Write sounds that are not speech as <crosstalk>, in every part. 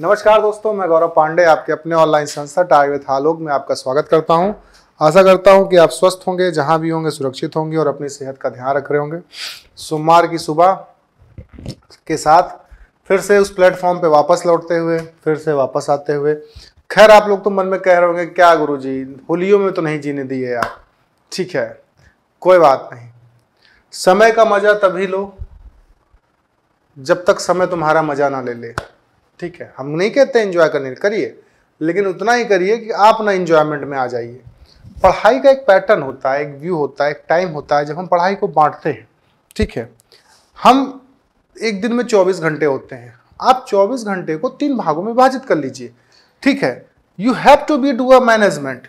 नमस्कार दोस्तों, मैं गौरव पांडे आपके अपने ऑनलाइन संस्था टारगेट आलोक में आपका स्वागत करता हूँ। आशा करता हूँ कि आप स्वस्थ होंगे, जहाँ भी होंगे, सुरक्षित होंगे और अपनी सेहत का ध्यान रख रहे होंगे। सोमवार की सुबह के साथ फिर से उस प्लेटफॉर्म पे वापस लौटते हुए, फिर से वापस आते हुए। खैर, आप लोग तो मन में कह रहे होंगे क्या गुरु जी होलियों में तो नहीं जीने दिए यार। ठीक है, कोई बात नहीं। समय का मज़ा तभी लो जब तक समय तुम्हारा मज़ा ना ले ले। ठीक है, हम नहीं कहते एंजॉय करने करिए, लेकिन उतना ही करिए कि आप ना इंजॉयमेंट में आ जाइए। पढ़ाई का एक पैटर्न होता है, एक व्यू होता है, एक टाइम होता है, जब हम पढ़ाई को बांटते हैं, ठीक है। हम एक दिन में 24 घंटे होते हैं, आप 24 घंटे को तीन भागों में विभाजित कर लीजिए, ठीक है। You have to be do a management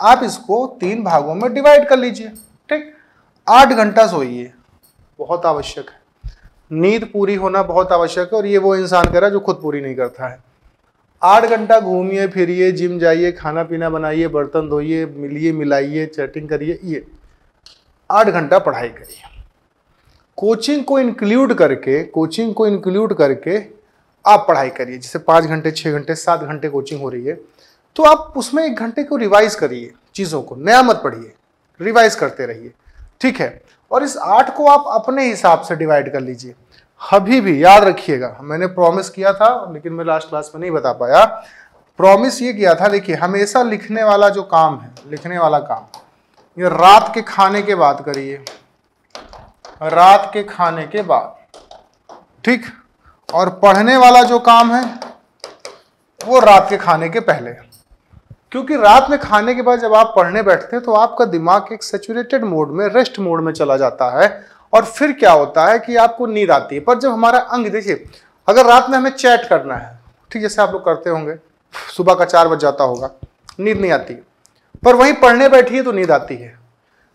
आप इसको तीन भागों में डिवाइड कर लीजिए, ठीक। आठ घंटा सोइए, बहुत आवश्यक है। नींद पूरी होना बहुत आवश्यक है और ये वो इंसान कर रहा है जो खुद पूरी नहीं करता है। आठ घंटा घूमिए, फिरिए, जिम जाइए, खाना पीना बनाइए, बर्तन धोइए, मिलिए, मिलाइए, चैटिंग करिए, ये। आठ घंटा पढ़ाई करिए। कोचिंग को इंक्लूड करके, कोचिंग को इंक्लूड करके आप पढ़ाई करिए। जैसे पाँच घंटे छः घंटे, सात घंटे कोचिंग हो रही है तो आप उसमें एक घंटे को रिवाइज करिए चीज़ों को। नया मत पढ़िए रिवाइज करते रहिए। ठीक है? और इस आठ को आप अपने हिसाब से डिवाइड कर लीजिए। अभी भी, याद रखिएगा, मैंने प्रॉमिस किया था, लेकिन मैं लास्ट क्लास में नहीं बता पाया। प्रॉमिस ये किया था, देखिए, हमेशा लिखने वाला जो काम है, लिखने वाला काम, ये रात के खाने के बाद करिए। रात के खाने के बाद, ठीक? और पढ़ने वाला जो काम है, वो रात के खाने के पहले क्योंकि रात में खाने के बाद जब आप पढ़ने बैठते हैं तो आपका दिमाग एक सेचुरेटेड मोड में रेस्ट मोड में चला जाता है। और फिर क्या होता है कि आपको नींद आती है। पर जब हमारा अंग, देखिए, अगर रात में हमें चैट करना है, ठीक, जैसे आप लोग करते होंगे, सुबह का चार बज जाता होगा, नींद नहीं आती। पर वहीं पढ़ने बैठिए तो नींद आती है।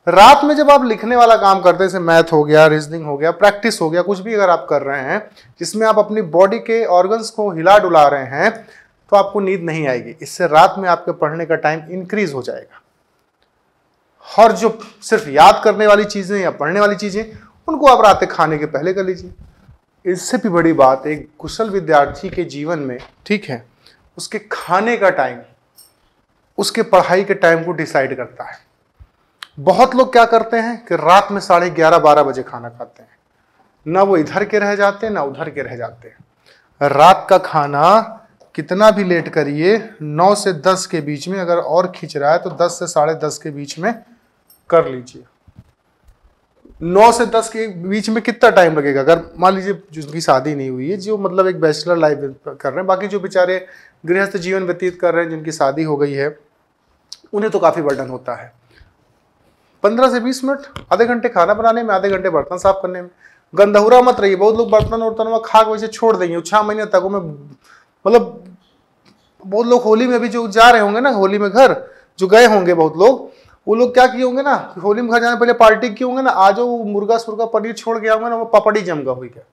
रात में जब आप लिखने वाला काम करते हैं, जैसे मैथ हो गया, रीजनिंग हो गया, प्रैक्टिस हो गया, कुछ भी अगर आप कर रहे हैं, जिसमें आप अपनी बॉडी के ऑर्गन्स को हिला डुला रहे हैं तो आपको नींद नहीं आएगी। इससे रात में आपके पढ़ने का टाइम इंक्रीज हो जाएगा। और जो सिर्फ़ याद करने वाली चीज़ें या पढ़ने वाली चीज़ें उनको आप रात खाने के पहले कर लीजिए। इससे भी बड़ी बात, एक कुशल विद्यार्थी के जीवन में, ठीक है, उसके खाने का टाइम उसके पढ़ाई के टाइम को डिसाइड करता है। बहुत लोग क्या करते हैं कि रात में साढ़े ग्यारह, बारह बजे खाना खाते हैं। ना वो इधर के रह जाते हैं, ना उधर के रह जाते हैं। रात का खाना कितना भी लेट करिए, नौ से दस के बीच में अगर और खींच रहा है तो दस से साढ़े दस के बीच में कर लीजिए। नौ से दस के बीच में कितना टाइम लगेगा? अगर मान लीजिए जिनकी शादी नहीं हुई है, जो मतलब एक बैचलर लाइफ कर रहे हैं, बाकी जो बेचारे गृहस्थ जीवन व्यतीत कर रहे हैं, जिनकी शादी हो गई है, उन्हें तो काफ़ी बर्डन होता है। पंद्रह से बीस मिनट, आधे घंटे खाना बनाने में, आधे घंटे बर्तन साफ़ करने में। गंदहुरा मत रहिए, बहुत लोग बर्तन वर्तन में खा के वैसे छोड़ देंगे। छह महीने तक में मतलब बहुत लोग होली में भी जो जा रहे होंगे ना, होली में घर, जो गए होंगे बहुत लोग वो लोग क्या किए होंगे ना, होली में घर जाने पहले पार्टी किए होंगे ना, आज वो मुर्गा सुर्गा पनीर छोड़ गया होंगे ना, वो पपड़ी जमगा हुई क्या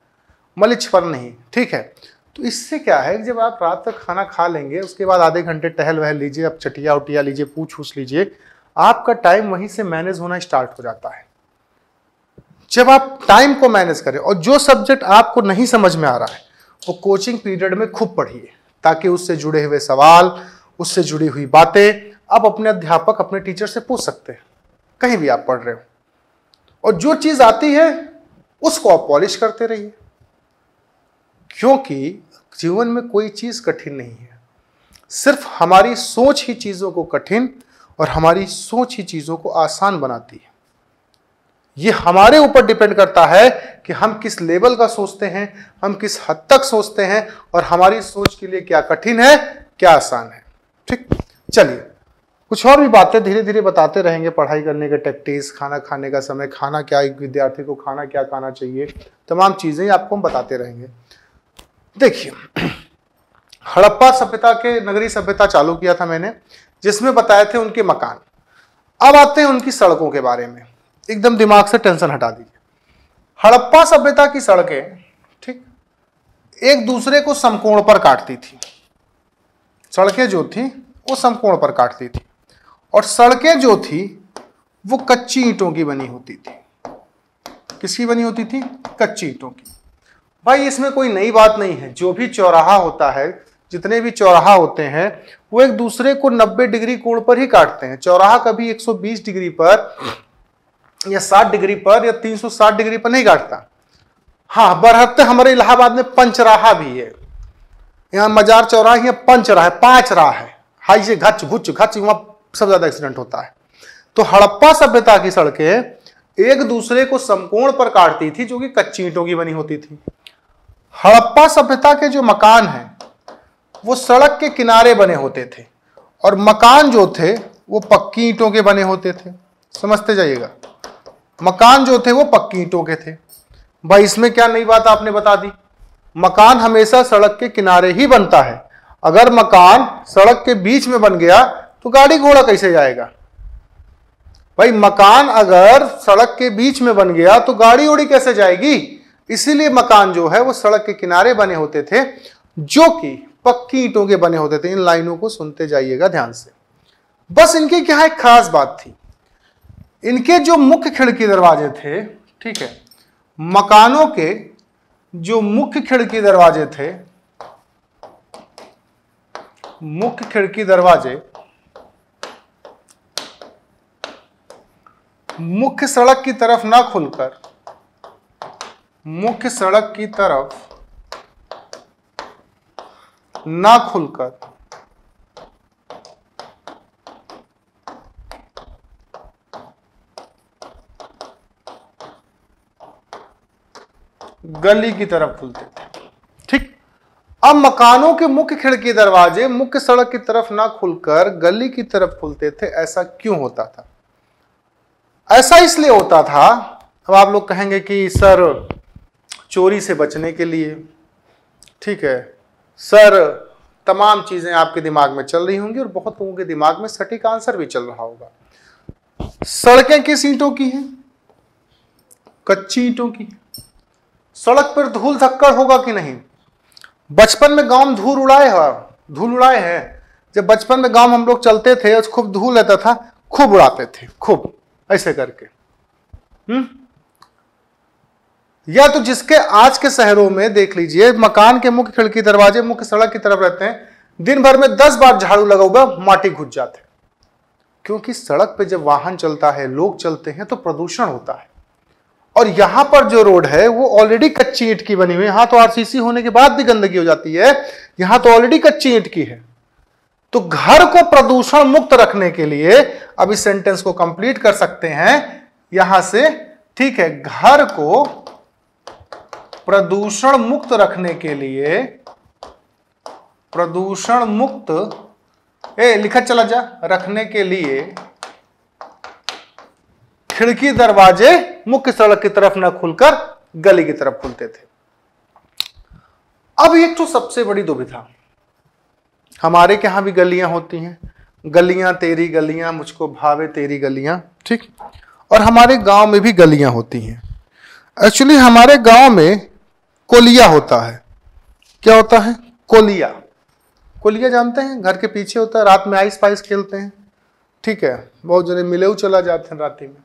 मलिच पर नहीं, ठीक है? तो इससे क्या है जब आप रात तक खाना खा लेंगे, उसके बाद आधे घंटे टहल वहल लीजिए, आप चटिया उटिया लीजिए, पूछ उछ लीजिए, आपका टाइम वहीं से मैनेज होना स्टार्ट हो जाता है। जब आप टाइम को मैनेज करें, और जो सब्जेक्ट आपको नहीं समझ में आ रहा है, वो कोचिंग पीरियड में खूब पढ़िए, ताकि उससे जुड़े हुए सवाल, उससे जुड़ी हुई बातें आप अपने अध्यापक, अपने टीचर से पूछ सकते हैं। कहीं भी आप पढ़ रहे हो। और जो चीज़ आती है, उसको आप पॉलिश करते रहिए। क्योंकि जीवन में कोई चीज़ कठिन नहीं है। सिर्फ़ हमारी सोच ही चीज़ों को कठिन और हमारी सोच ही चीज़ों को आसान बनाती है। यह हमारे ऊपर डिपेंड करता है कि हम किस लेवल का सोचते हैं, हम किस हद तक सोचते हैं और हमारी सोच के लिए क्या कठिन है, क्या आसान है। ठीक? चलिए। कुछ और भी बातें धीरे धीरे बताते रहेंगे, पढ़ाई करने के टेक्टिक्स, खाना खाने का समय, खाना क्या एक विद्यार्थी को खाना क्या खाना चाहिए, तमाम चीज़ें आपको हम बताते रहेंगे। देखिए, हड़प्पा सभ्यता के नगरी सभ्यता चालू किया था मैंने, जिसमें बताए थे उनके मकान। अब आते हैं उनकी सड़कों के बारे में। एकदम दिमाग से टेंशन हटा दीजिए। हड़प्पा सभ्यता की सड़कें, ठीक, एक दूसरे को समकोण पर काटती थी। सड़कें जो थी, वो समकोण पर काटती थी। और सड़कें जो थी, वो कच्ची ईंटों की बनी होती थी। किसकी बनी होती थी? कच्ची ईंटों की। भाई, इसमें कोई नई बात नहीं है। जो भी चौराहा होता है, जितने भी चौराहा होते हैं, वो एक दूसरे को 90 डिग्री कोण पर ही काटते हैं। चौराहा कभी 120 डिग्री पर या 60 डिग्री पर या 360 डिग्री पर नहीं काटता। हाँ बरहते हमारे इलाहाबाद में पंचराहा भी है। यहाँ मजार चौराहा या पंच है, पाँच राह है। हाई से घच घुच घच, वहाँ सबसे ज़्यादा एक्सीडेंट होता है। तो हड़प्पा सभ्यता की सड़कें एक दूसरे को समकोण पर काटती थी, जो कि कच्ची ईंटों की बनी होती थी। हड़प्पा सभ्यता के जो मकान हैं, वो सड़क के किनारे बने होते थे। और मकान जो थे, वो पक्की ईंटों के बने होते थे। समझते जाइएगा। मकान जो थे, वो पक्की ईंटों के थे। भाई, इसमें क्या नई बात आपने बता दी? मकान हमेशा सड़क के किनारे ही बनता है। अगर मकान सड़क के बीच में बन गया तो गाड़ी घोड़ा कैसे जाएगा? भाई, मकान अगर सड़क के बीच में बन गया तो गाड़ी उड़ी कैसे जाएगी? इसीलिए मकान जो है वो सड़क के किनारे बने होते थे, जो कि पक्की ईंटों के बने होते थे। इन लाइनों को सुनते जाइएगा ध्यान से। बस इनकी क्या एक खास बात थी? इनके जो मुख्य खिड़की दरवाजे थे, ठीक है, मकानों के जो मुख्य खिड़की दरवाजे थे, मुख्य खिड़की दरवाजे मुख्य सड़क की तरफ़ ना खुलकर, मुख्य सड़क की तरफ़ ना खुलकर गली की तरफ़ खुलते थे। ठीक? अब मकानों के मुख्य खिड़की दरवाजे मुख्य सड़क की तरफ़ ना खुलकर गली की तरफ़ खुलते थे, ऐसा क्यों होता था? ऐसा इसलिए होता था, अब आप लोग कहेंगे कि सर, चोरी से बचने के लिए, ठीक है, सर, तमाम चीज़ें आपके दिमाग में चल रही होंगी और बहुत लोगों के दिमाग में सटीक आंसर भी चल रहा होगा। सड़कें किस ईंटों की हैं? कच्ची ईंटों की। सड़क पर धूल धक्कड़ होगा कि नहीं? बचपन में गाँव धूल उड़ाए है, धूल उड़ाए हैं। जब बचपन में गाँव हम लोग चलते थे, और खूब धूल रहता था, खूब उड़ाते थे, खूब। ऐसे करके। हम्म? या तो जिसके आज के शहरों में देख लीजिए मकान के मुख्य खिड़की दरवाजे मुख्य सड़क की तरफ़ रहते हैं दिन भर में दस बार झाड़ू लगा हुआ माटी घुस जाते क्योंकि सड़क पे जब वाहन चलता है लोग चलते हैं तो प्रदूषण होता है। और यहाँ पर जो रोड है वो ऑलरेडी कच्ची ईंट की बनी हुई है। यहाँ तो आरसीसी होने के बाद भी गंदगी हो जाती है। यहाँ तो ऑलरेडी कच्ची ईंट की है। तो घर को प्रदूषण मुक्त रखने के लिए अब इस सेंटेंस को कंप्लीट कर सकते हैं। यहाँ से, ठीक है, घर को प्रदूषण मुक्त रखने के लिए, प्रदूषण मुक्त, ए, लिखा चला जा, रखने के लिए खिड़की दरवाजे मुख्य सड़क की तरफ़ न खुलकर गली की तरफ़ खुलते थे। अब एक तो सबसे बड़ी दुविधा। हमारे के यहाँ भी गलियाँ होती हैं। गलियाँ तेरी गलियाँ, मुझको भावे तेरी गलियाँ, ठीक? और हमारे गाँव में भी गलियाँ होती हैं। एक्चुअली हमारे गाँव में कोलिया होता है। क्या होता है? कोलिया। कोलिया जानते हैं? घर के पीछे होता है, रात में आइस पाइस खेलते हैं। ठीक है, बहुत जने मिले चला जाते हैं रात में।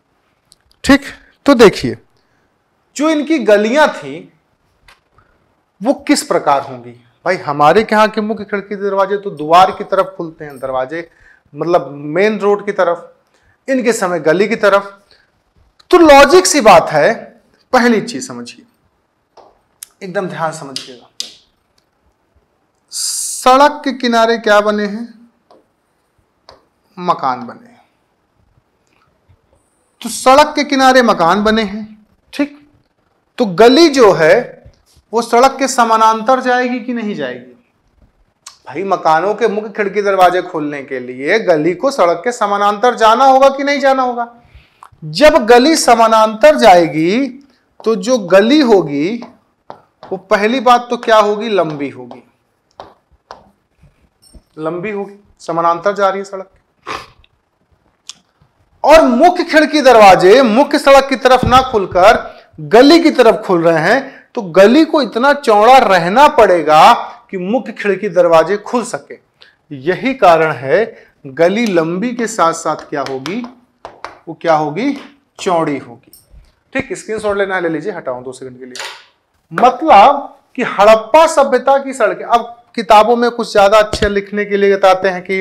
ठीक तो देखिए, जो इनकी गलियाँ थी, वो किस प्रकार होंगी? भाई, हमारे यहाँ के मुख्य खिड़की दरवाजे तो द्वार की तरफ़ खुलते हैं दरवाजे मतलब मेन रोड की तरफ़, इनके समय गली की तरफ़। तो लॉजिक सी बात है, पहली चीज़ समझिए। एकदम ध्यान समझिएगा। सड़क के किनारे क्या बने हैं? मकान बने हैं। तो सड़क के किनारे मकान बने हैं, ठीक? तो गली जो है वो सड़क के समानांतर जाएगी कि नहीं जाएगी? भाई, मकानों के मुख्य खिड़की दरवाजे खोलने के लिए गली को सड़क के समानांतर जाना होगा कि नहीं जाना होगा? जब गली समानांतर जाएगी तो जो गली होगी, वो पहली बात तो क्या होगी? लंबी होगी। लंबी होगी। समानांतर जा रही है सड़क। और मुख्य खिड़की दरवाजे मुख्य सड़क की तरफ़ ना खुलकर गली की तरफ़ खुल रहे हैं तो गली को इतना चौड़ा रहना पड़ेगा कि मुख्य खिड़की दरवाजे खुल सके। यही कारण है, गली लंबी के साथ साथ क्या होगी? वो क्या होगी? चौड़ी होगी। ठीक स्क्रीन लेना ले लीजिए, हटाऊं दो सेकंड के लिए। मतलब कि हड़प्पा सभ्यता की सड़कें, अब किताबों में कुछ ज़्यादा अच्छे लिखने के लिए बताते हैं कि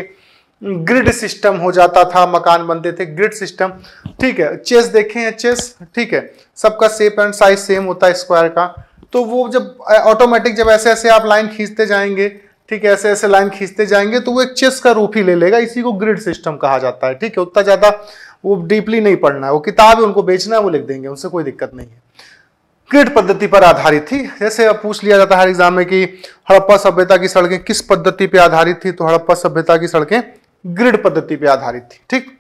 ग्रिड सिस्टम हो जाता था, मकान बनते थे ग्रिड सिस्टम ठीक है चेस देखे हैं चेस ठीक है। सबका शेप एंड साइज़ सेम होता है स्क्वायर का। तो वो जब ऑटोमेटिक जब ऐसे ऐसे आप लाइन खींचते जाएँगे, ठीक है, ऐसे ऐसे लाइन खींचते जाएँगे तो वो एक चेस का रूप ही ले लेगा। इसी को ग्रिड सिस्टम कहा जाता है, ठीक है। उतना ज़्यादा वो डीपली नहीं पढ़ना है। वो किताब है, उनको बेचना है, वो लिख देंगे, उनसे कोई दिक्कत नहीं है। ग्रिड पद्धति पर आधारित थी। जैसे अब पूछ लिया जाता है हर एग्ज़ाम में कि हड़प्पा सभ्यता की सड़कें किस पद्धति पर आधारित थी तो हड़प्पा सभ्यता की सड़कें ग्रिड पद्धति पर आधारित थी, ठीक?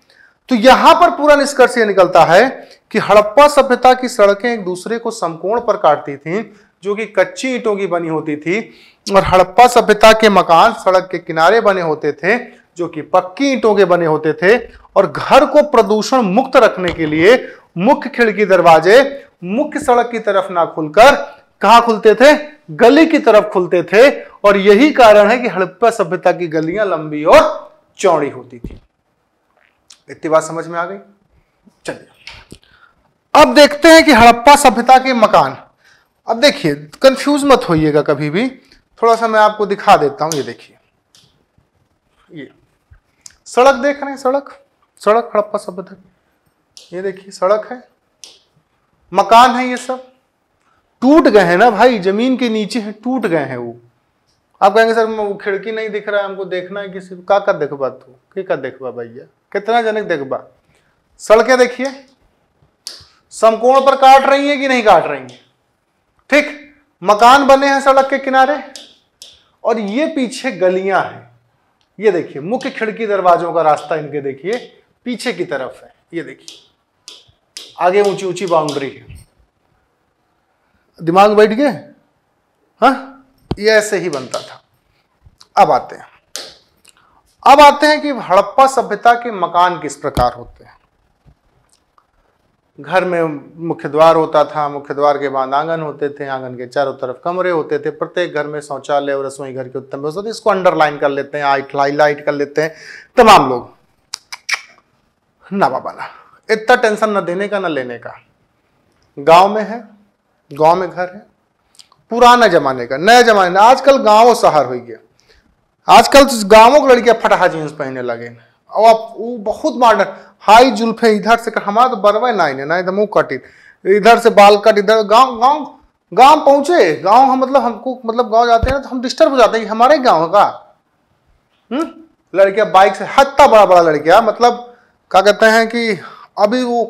तो यहाँ पर पूरा निष्कर्ष यह निकलता है कि हड़प्पा सभ्यता की सड़कें एक दूसरे को समकोण पर काटती थी, जो कि कच्ची ईंटों की बनी होती थी, और हड़प्पा सभ्यता के मकान सड़क के किनारे बने होते थे, जो कि पक्की ईंटों के बने होते थे, और घर को प्रदूषण मुक्त रखने के लिए मुख्य खिड़की दरवाजे मुख्य सड़क की तरफ़ ना खुलकर कहा खुलते थे? गली की तरफ़ खुलते थे, और यही कारण है कि हड़प्पा सभ्यता की गलियाँ लंबी और चौड़ी होती थी। इतनी बात समझ में आ गई? चलिए। अब देखते हैं कि हड़प्पा सभ्यता के मकान। अब देखिए कंफ्यूज मत होइएगा कभी भी। थोड़ा सा मैं आपको दिखा देता हूँ, ये देखिए। ये। सड़क देख रहे हैं, सड़क। सड़क, हड़प्पा सभ्यता ये देखिए, सड़क है। मकान है ये सब। टूट गए हैं ना भाई, ज़मीन के नीचे है, टूट गए हैं वो। आप कहेंगे, सर, वो खिड़की नहीं दिख रहा है, हमको देखना है किसी को। का देखबा तू? की कर देखबा भैया? कितना जनक देखबा? सड़कें देखिए। समकोण पर काट रही है कि नहीं काट रही है? ठीक, मकान बने हैं सड़क के किनारे और ये पीछे गलियाँ हैं। ये देखिए, मुख्य खिड़की दरवाजों का रास्ता इनके देखिए, पीछे की तरफ़ है। ये देखिए, आगे ऊँची ऊँची बाउंड्री है। दिमाग बैठ गए? हाँ? ये ऐसे ही बनता था। अब आते हैं। अब आते हैं कि हड़प्पा सभ्यता के मकान किस प्रकार होते हैं। घर में मुख्य द्वार होता था, मुख्य द्वार के बाद आँगन होते थे, आँगन के चारों तरफ़ कमरे होते थे। प्रत्येक घर में शौचालय और रसोई घर के उत्तम व्यवस्था तो इसको अंडरलाइन कर लेते हैं, आइट हाईलाइट कर लेते हैं। तमाम लोग। ना बाबा, ना। इतना टेंशन ना देने का, ना लेने का। गाँव में है, गाँव में घर है। पुराना जमाने का, नया जमाने आजकल गाँव शहर हो गया। आजकल तो गाँवों की लड़कियाँ फटाहा जींस पहनने लगे और आप, वो बहुत मॉडर्न हाई जुल्फे इधर से हमारा तो बरवे ना ही, ना एकदम मुँह कटित इधर से बाल कट, इधर गाँव गाँव गाँव पहुँचे। गाँव हम मतलब हमको मतलब गाँव जाते हैं ना तो हम डिस्टर्ब हो जाते हैं हमारे गाँव का। हम्म? लड़कियाँ बाइक से, हत्ता बड़ा बड़ा लड़कियाँ मतलब क्या कहते हैं कि अभी वो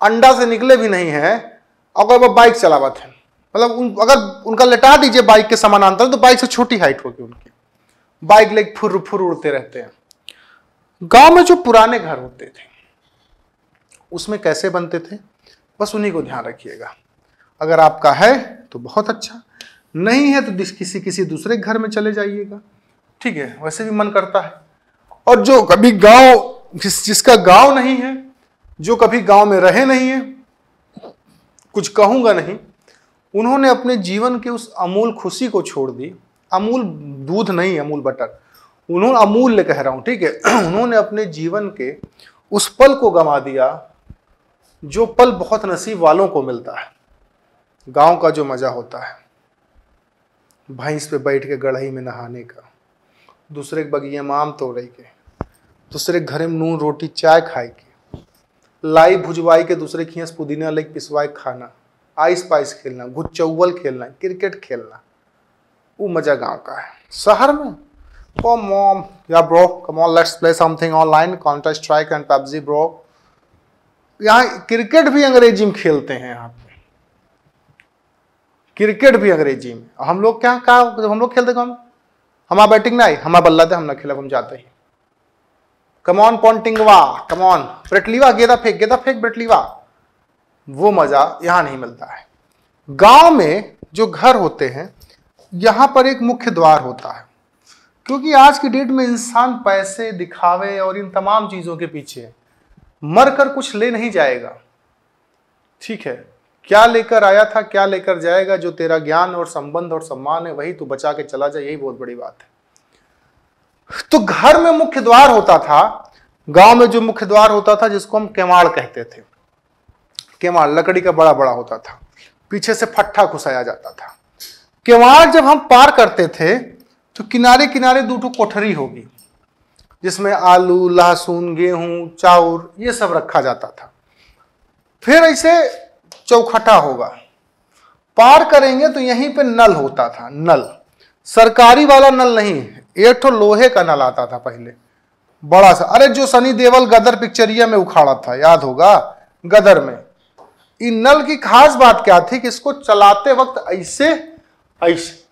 अंडा से निकले भी नहीं है वो बाइक चलावत है। मतलब उन, अगर उनका लेटा दीजिए बाइक के समानांतर तो बाइक से छोटी हाइट होगी उनकी। बाइक लेग फुर फुर उड़ते रहते हैं। गाँव में जो पुराने घर होते थे उसमें कैसे बनते थे? बस उन्हीं को ध्यान रखिएगा। अगर आपका है तो बहुत अच्छा। नहीं है तो किसी किसी दूसरे घर में चले जाइएगा। ठीक है वैसे भी मन करता है। और जो कभी गाँव जिस जिसका गाँव नहीं है जो कभी गाँव में रहे नहीं है कुछ कहूँगा नहीं उन्होंने अपने जीवन के उस अमूल खुशी को छोड़ दी। अमूल दूध नहीं, अमूल बटर। उन्होंने अमूल्य कह रहा हूँ, ठीक है? <clears throat> उन्होंने अपने जीवन के उस पल को गंवा दिया, जो पल बहुत नसीब वालों को मिलता है। गाँव का जो मज़ा होता है, भैंस पे बैठ के गढ़ई में नहाने का, दूसरे बगिए माम तोड़े के, दूसरे घर में नून रोटी, चाय खाए के, लाई भुजवाई के दूसरे खियस, पुदीना लेक पिसवाए खाना। आइस पाइस खेलना गुच्चौवल खेलना क्रिकेट खेलना वो मज़ा गाँव का है। शहर में Oh mom, yeah bro come on let's play something online, Counter Strike and PUBG bro. यहाँ क्रिकेट भी अंग्रेज़ी में खेलते हैं यहाँ पे। क्रिकेट भी अंग्रेज़ी में। हम लोग क्या कहा जब हम लोग खेलते कौन? हमारा बैटिंग ना आई हमारा बल्ला थे हम ना खेला हम जाते ही। कमॉन पॉन्टिंगवा कमॉन ब्रेटलीवा गेदा फेंक गेदा फेंक ब्रेटलीवा। वो मज़ा यहाँ नहीं मिलता है। गाँव में जो घर होते हैं, यहाँ पर एक मुख्य द्वार होता है। क्योंकि आज की डेट में इंसान पैसे दिखावे और इन तमाम चीज़ों के पीछे मर कर कुछ ले नहीं जाएगा। ठीक है, क्या लेकर आया था, क्या लेकर जाएगा, जो तेरा ज्ञान और संबंध और सम्मान है, वही तू बचा के चला जाए यही बहुत बड़ी बात है। तो घर में मुख्य द्वार होता था, गाँव में जो मुख्य द्वार होता था, जिसको हम केवाड़ कहते थे। केवाड़ लकड़ी का बड़ा बड़ा होता था। पीछे से फट्ठा घुसाया जाता था। केवाड़ जब हम पार करते थे तो किनारे किनारे दो कोठरी होगी, जिसमें आलू, लहसुन, गेहूँ, चाउर, ये सब रखा जाता था। फिर ऐसे चौखटा होगा। पार करेंगे तो यहीं पे नल होता था, नल। सरकारी वाला नल नहीं, एक तो लोहे का नल आता था पहले। बड़ा सा। अरे जो सनी देवल गदर पिक्चरिया में उखाड़ा था, याद होगा? गदर में। इन नल की खास बात क्या थी कि इसको चलाते वक्त ऐसे ऐसे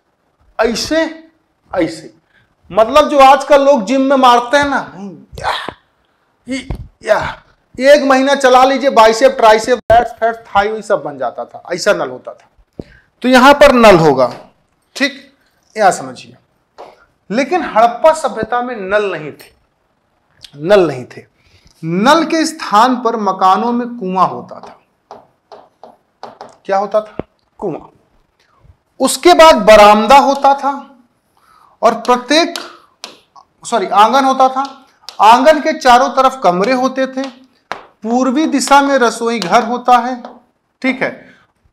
ऐसे ऐसे। मतलब जो आजकल लोग जिम में मारते हैं ना या, या, एक महीना चला लीजिए bicep tricep bats fats thigh सब बन जाता था ऐसा नल होता था। तो यहाँ पर नल होगा ठीक? यहाँ समझिए। लेकिन हड़प्पा सभ्यता में नल नहीं थे। नल नहीं थे। नल के स्थान पर मकानों में कुआँ होता था। क्या होता था? कुआँ। उसके बाद बरामदा होता था और प्रत्येक सॉरी आँगन होता था। आँगन के चारों तरफ़ कमरे होते थे। पूर्वी दिशा में रसोई घर होता है, ठीक है,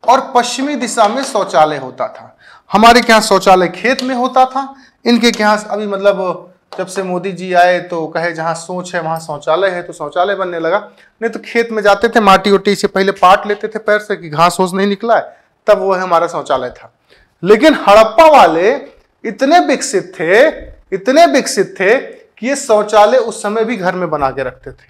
और पश्चिमी दिशा में शौचालय होता था। हमारे यहाँ शौचालय खेत में होता था। इनके यहाँ अभी मतलब जब से मोदी जी आए तो कहे, जहाँ सोच है, वहाँ शौचालय है तो शौचालय बनने लगा। नहीं तो खेत में जाते थे, माटी उटी से पहले पाट लेते थे पैर से कि घास होस नहीं निकला है, तब वो हमारा शौचालय था। लेकिन हड़प्पा वाले इतने विकसित थे, इतने विकसित थे कि ये शौचालय उस समय भी घर में बना के रखते थे।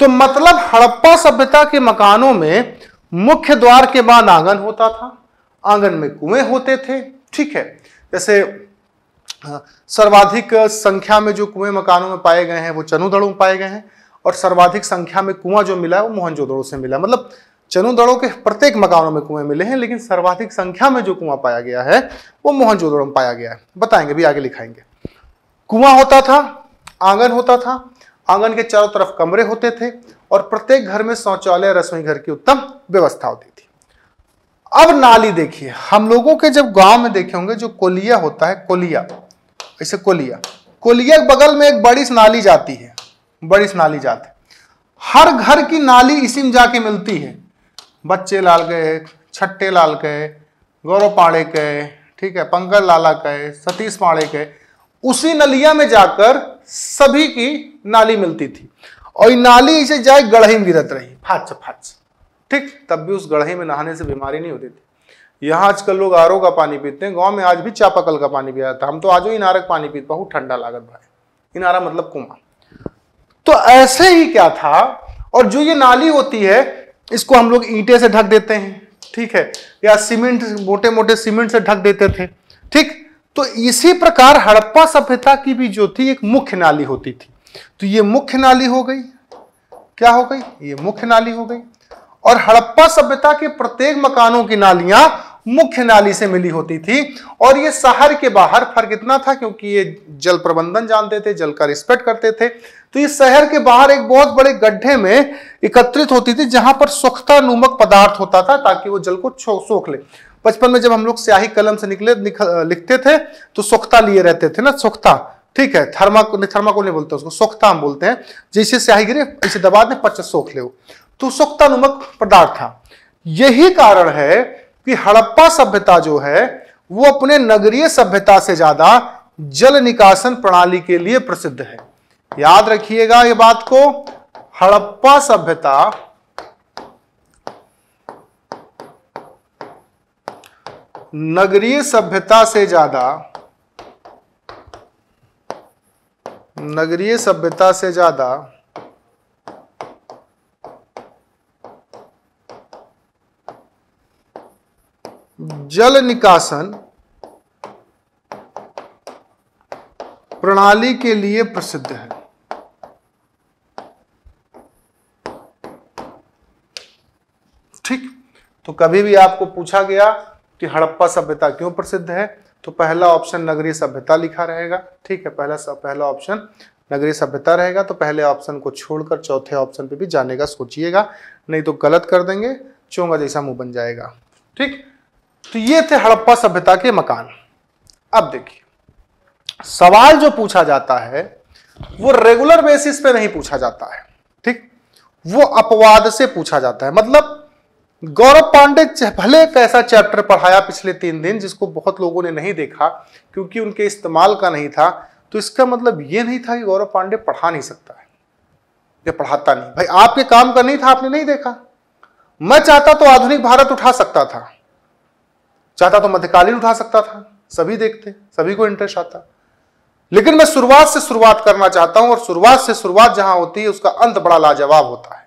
तो मतलब हड़प्पा सभ्यता के मकानों में मुख्य द्वार के बाद आँगन होता था, आँगन में कुएँ होते थे, ठीक है। जैसे सर्वाधिक संख्या में जो कुएँ मकानों में पाए गए हैं, वो चनुदड़ों में पाए गए हैं और सर्वाधिक संख्या में कुआँ जो मिला है, वो मोहनजोदड़ो से मिला मतलब चनुदड़ों के प्रत्येक मकानों में कुएँ मिले हैं, लेकिन सर्वाधिक संख्या में जो कुआँ पाया गया है, वो मोहनजोदड़ो में पाया गया है। बताएँगे भी आगे लिखाएँगे। कुआँ होता था, आँगन होता था, आँगन के चारों तरफ़ कमरे होते थे और प्रत्येक घर में शौचालय, रसोई घर की उत्तम व्यवस्था होती थी। अब नाली देखिए, हम लोगों के जब गाँव में देखे होंगे, जो कोलिया होता है, कोलिया ऐसे कोलिया। कोलिया के बगल में एक बड़ी नाली जाती है। बड़ी नाली जाती हर घर की नाली इसी में जाके मिलती है। बच्चे लाल गए छट्टे लाल गए गौरव पाड़े गए ठीक है, पंकज लाला गए सतीश पाड़े गए उसी नलिया में जाकर सभी की नाली मिलती थी। और नाली इसे जाए गढ़ही में गिरत रही। फाच फाच। ठीक, तब भी उस गढ़ही में नहाने से बीमारी नहीं होती थी। यहाँ आजकल लोग आर का पानी पीते हैं, गाँव में आज भी चापाकल का पानी पिया जाता है हम तो आज इनारक पानी पीते, बहुत ठंडा लागत भाई। इनारा मतलब कुआ। तो ऐसे ही क्या था? और जो ये नाली होती है, इसको हम लोग ईंटे से ढक देते हैं, ठीक है? या सीमेंट मोटे मोटे सीमेंट से ढक देते थे, ठीक? तो इसी प्रकार हड़प्पा सभ्यता की भी जो थी, एक मुख्य नाली होती थी। तो ये मुख्य नाली हो गई। क्या हो गई? ये मुख्य नाली हो गई। और हड़प्पा सभ्यता के प्रत्येक मकानों की नालियाँ मुख्य नाली से मिली होती थी। और ये शहर के बाहर फ़र्क इतना था क्योंकि ये जल प्रबंधन जानते थे, जल का रिस्पेक्ट करते थे। तो ये शहर के बाहर एक बहुत बड़े गड्ढे में एकत्रित होती थी, जहाँ पर सुखता नुमक पदार्थ होता था ताकि वो जल को सोख ले। बचपन में जब हम लोग स्याही कलम से निकले लिखते थे तो सुखता लिए रहते थे ना, सुखता। ठीक है, थर्मा, थर्माकोल नहीं बोलते उसको, सोखता हम बोलते हैं। जैसे स्याही गिरे ऐसे दबा दें पच्चीस सोख ले तो सुखता नुमक पदार्थ था। यही कारण है कि हड़प्पा सभ्यता जो है, वो अपने नगरीय सभ्यता से ज़्यादा जल निकासन प्रणाली के लिए प्रसिद्ध है। याद रखिएगा ये बात को, हड़प्पा सभ्यता नगरीय सभ्यता से ज़्यादा, नगरीय सभ्यता से ज़्यादा जल निकासन प्रणाली के लिए प्रसिद्ध है। ठीक? तो कभी भी आपको पूछा गया कि हड़प्पा सभ्यता क्यों प्रसिद्ध है तो पहला ऑप्शन नगरीय सभ्यता लिखा रहेगा। ठीक है, पहला पहला ऑप्शन नगरीय सभ्यता रहेगा तो पहले ऑप्शन को छोड़कर चौथे ऑप्शन पे भी जाने का सोचिएगा, नहीं तो गलत कर देंगे, चोंगा जैसा मुँह बन जाएगा। ठीक? तो ये थे हड़प्पा सभ्यता के मकान। अब देखिए, सवाल जो पूछा जाता है, वो रेगुलर बेसिस पे नहीं पूछा जाता है, ठीक? वो अपवाद से पूछा जाता है। मतलब गौरव पांडे भले एक ऐसा चैप्टर पढ़ाया पिछले तीन दिन, जिसको बहुत लोगों ने नहीं देखा, क्योंकि उनके इस्तेमाल का नहीं था तो इसका मतलब ये नहीं था कि गौरव पांडे पढ़ा नहीं सकता है। या पढ़ाता नहीं। भाई, आपके काम का नहीं था, आपने नहीं देखा। मैं चाहता तो आधुनिक भारत उठा सकता था। चाहता तो मध्यकालीन उठा सकता था, सभी देखते, सभी को इंटरेस्ट आता। लेकिन मैं शुरुआत से शुरुआत करना चाहता हूँ और शुरुआत से शुरुआत जहाँ होती है, उसका अंत बड़ा लाजवाब होता है।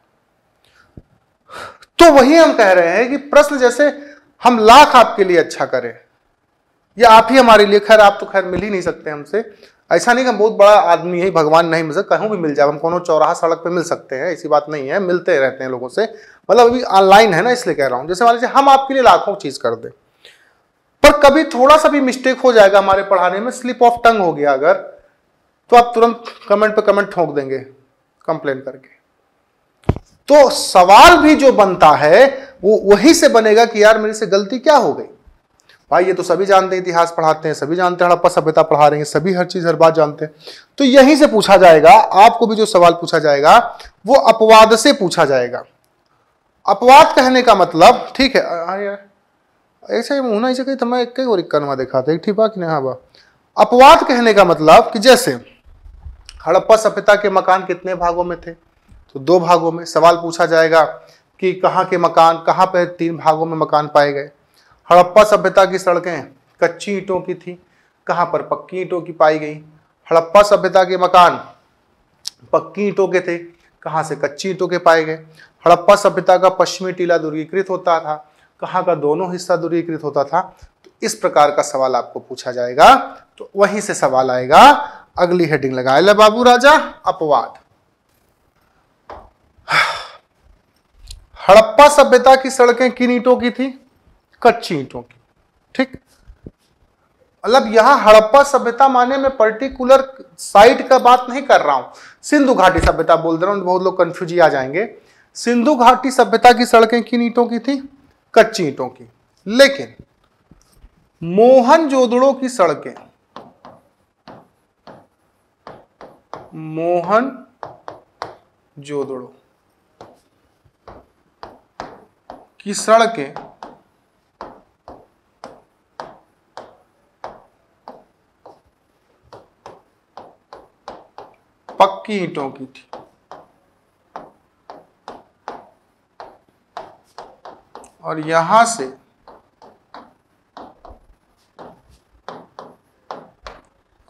तो वही हम कह रहे हैं कि प्रश्न जैसे, हम लाख आपके लिए अच्छा करें, या आप ही हमारे लिए, खैर, आप तो खैर मिल ही नहीं सकते हमसे। ऐसा नहीं कि हम बहुत बड़ा आदमी है, भगवान नहीं मिल सकता, कहूँ भी मिल जाए, हम कोनो चौराहा सड़क पे मिल सकते हैं, ऐसी बात नहीं है, मिलते रहते हैं लोगों से। मतलब अभी ऑनलाइन है ना, इसलिए कह रहा हूँ। जैसे मान लीजिए, हम आपके लिए लाखों चीज़ कर दें। पर कभी थोड़ा सा भी मिस्टेक हो जाएगा हमारे पढ़ाने में स्लिप ऑफ़ टंग हो गया अगर तो आप तुरंत कमेंट पे कमेंट ठोक देंगे कंप्लेन करके। तो सवाल भी जो बनता है, वो वही से बनेगा कि यार मेरे से गलती क्या हो गई? भाई, ये तो सभी जानते हैं, इतिहास पढ़ाते हैं, सभी जानते हैं, हड़प्पा सभ्यता पढ़ा रहे हैं, सभी हर चीज़, हर बात जानते हैं। तो यहीं से पूछा जाएगा, आपको भी जो सवाल पूछा जाएगा, वो अपवाद से पूछा जाएगा। अपवाद कहने का मतलब ठीक है यार ऐसे होना ही तो मैं एक और करवा देखा था ठीक बाकी नहीं हाँ अपवाद कहने का मतलब कि जैसे, हड़प्पा सभ्यता के मकान कितने भागों में थे? तो दो भागों में सवाल पूछा जाएगा कि कहाँ के मकान, कहाँ पर तीन भागों में मकान पाए गए? हड़प्पा सभ्यता की सड़कें कच्ची ईंटों की थी, कहाँ पर पक्की ईंटों की पाई गई? हड़प्पा सभ्यता के मकान पक्की ईंटों के थे, कहाँ से कच्ची ईंटों के पाए गए? हड़प्पा सभ्यता का पश्चिमी टीला दुर्गीकृत होता था कहाँ का दोनों हिस्सा दूरीकृत होता था तो इस प्रकार का सवाल आपको पूछा जाएगा। तो वहीं से सवाल आएगा, अगली हेडिंग लगाए। ले बाबू राजा, अपवाद। हड़प्पा सभ्यता की सड़कें किन ईंटों की थी? कच्ची ईंटों की। ठीक? मतलब यहाँ हड़प्पा सभ्यता माने में पर्टिकुलर साइट का बात नहीं कर रहा हूँ। सिंधु घाटी सभ्यता बोल दे रहा हूँ, बहुत लोग कंफ्यूज आ जाएँगे। सिंधु घाटी सभ्यता की सड़कें किन ईंटों की थी? कच्ची ईंटों की। लेकिन मोहन जोदड़ो की सड़कें। मोहन जोदड़ो की सड़कें पक्की ईंटों की थी। और यहाँ से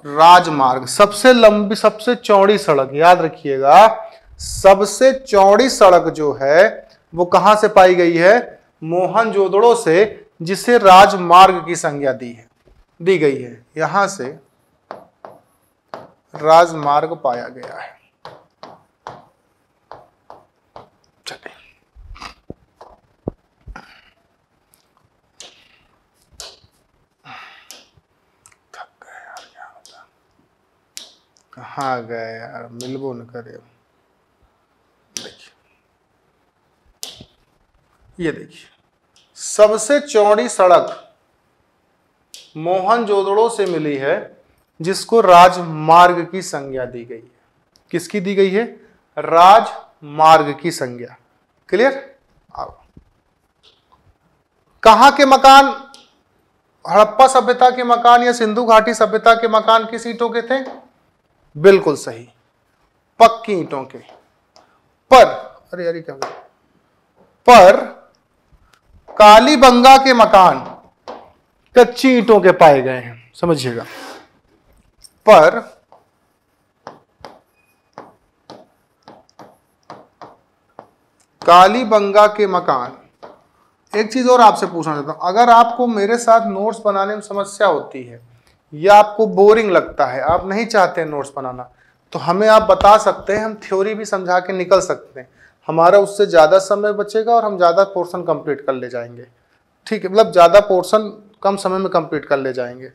राजमार्ग, सबसे लंबी, सबसे चौड़ी सड़क, याद रखिएगा, सबसे चौड़ी सड़क जो है, वो कहाँ से पाई गई है? मोहन जोदड़ो से, जिसे राजमार्ग की संज्ञा दी है, दी गई है। यहाँ से राजमार्ग पाया गया है। कहाँ गए यार? मिलबो न करे। देखिए। ये देखिए। सबसे चौड़ी सड़क मोहन जोदड़ो से मिली है, जिसको राजमार्ग की संज्ञा दी गई है। किसकी दी गई है? राजमार्ग की संज्ञा। क्लियर? आओ। कहाँ के मकान? हड़प्पा सभ्यता के मकान या सिंधु घाटी सभ्यता के मकान किस ईटों के थे? बिल्कुल सही। पक्की ईंटों के। पर, अरे यार क्या पर कालीबंगा के मकान कच्ची ईंटों के पाए गए हैं, समझिएगा। पर कालीबंगा के मकान, एक चीज़ और आपसे पूछना चाहता हूँ, अगर आपको मेरे साथ नोट्स बनाने में समस्या होती है या आपको बोरिंग लगता है, आप नहीं चाहते नोट्स बनाना। तो हमें आप बता सकते हैं, हम थ्योरी भी समझा के निकल सकते हैं। हमारा उससे ज़्यादा समय बचेगा और हम ज़्यादा पोर्शन कंप्लीट कर ले जाएँगे। ठीक है मतलब ज़्यादा पोर्शन कम समय में कंप्लीट कर ले जाएँगे।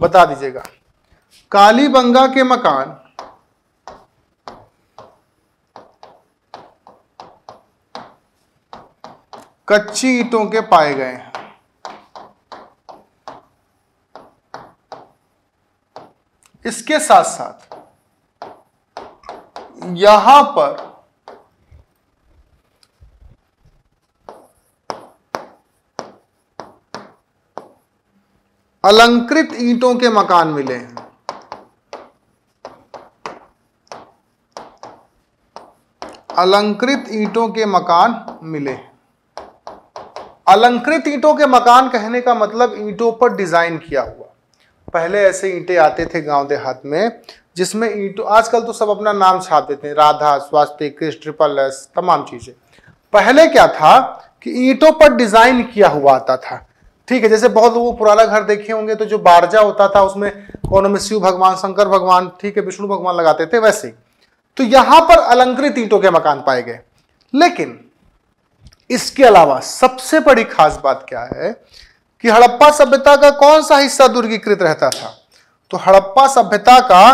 बता दीजिएगा। कालीबंगा के मकान। कच्ची ईटों के पाए गए हैं। इसके साथ साथ यहाँ पर अलंकृत ईंटों के मकान मिले हैं। अलंकृत ईंटों के मकान मिले अलंकृत ईंटों के मकान कहने का मतलब ईंटों पर डिज़ाइन किया हुआ पहले ऐसे ईंटे आते थे गाँव देहात में, जिसमें ईंटों, आजकल तो सब अपना नाम छाप देते हैं, राधा स्वास्थ्य क्रिस ट्रिपल एस, तमाम चीज़ें। पहले क्या था कि ईंटों पर डिज़ाइन किया हुआ आता था। ठीक है, जैसे बहुत लोग पुराना घर देखे होंगे तो जो बारजा होता था, उसमें कौन में शिव भगवान, शंकर भगवान, ठीक है, विष्णु भगवान लगाते थे, वैसे तो यहाँ पर अलंकृत ईंटों के मकान पाए गए। लेकिन इसके अलावा सबसे बड़ी खास बात क्या है कि हड़प्पा सभ्यता का कौन सा हिस्सा दुर्गीकृत रहता था? तो हड़प्पा सभ्यता का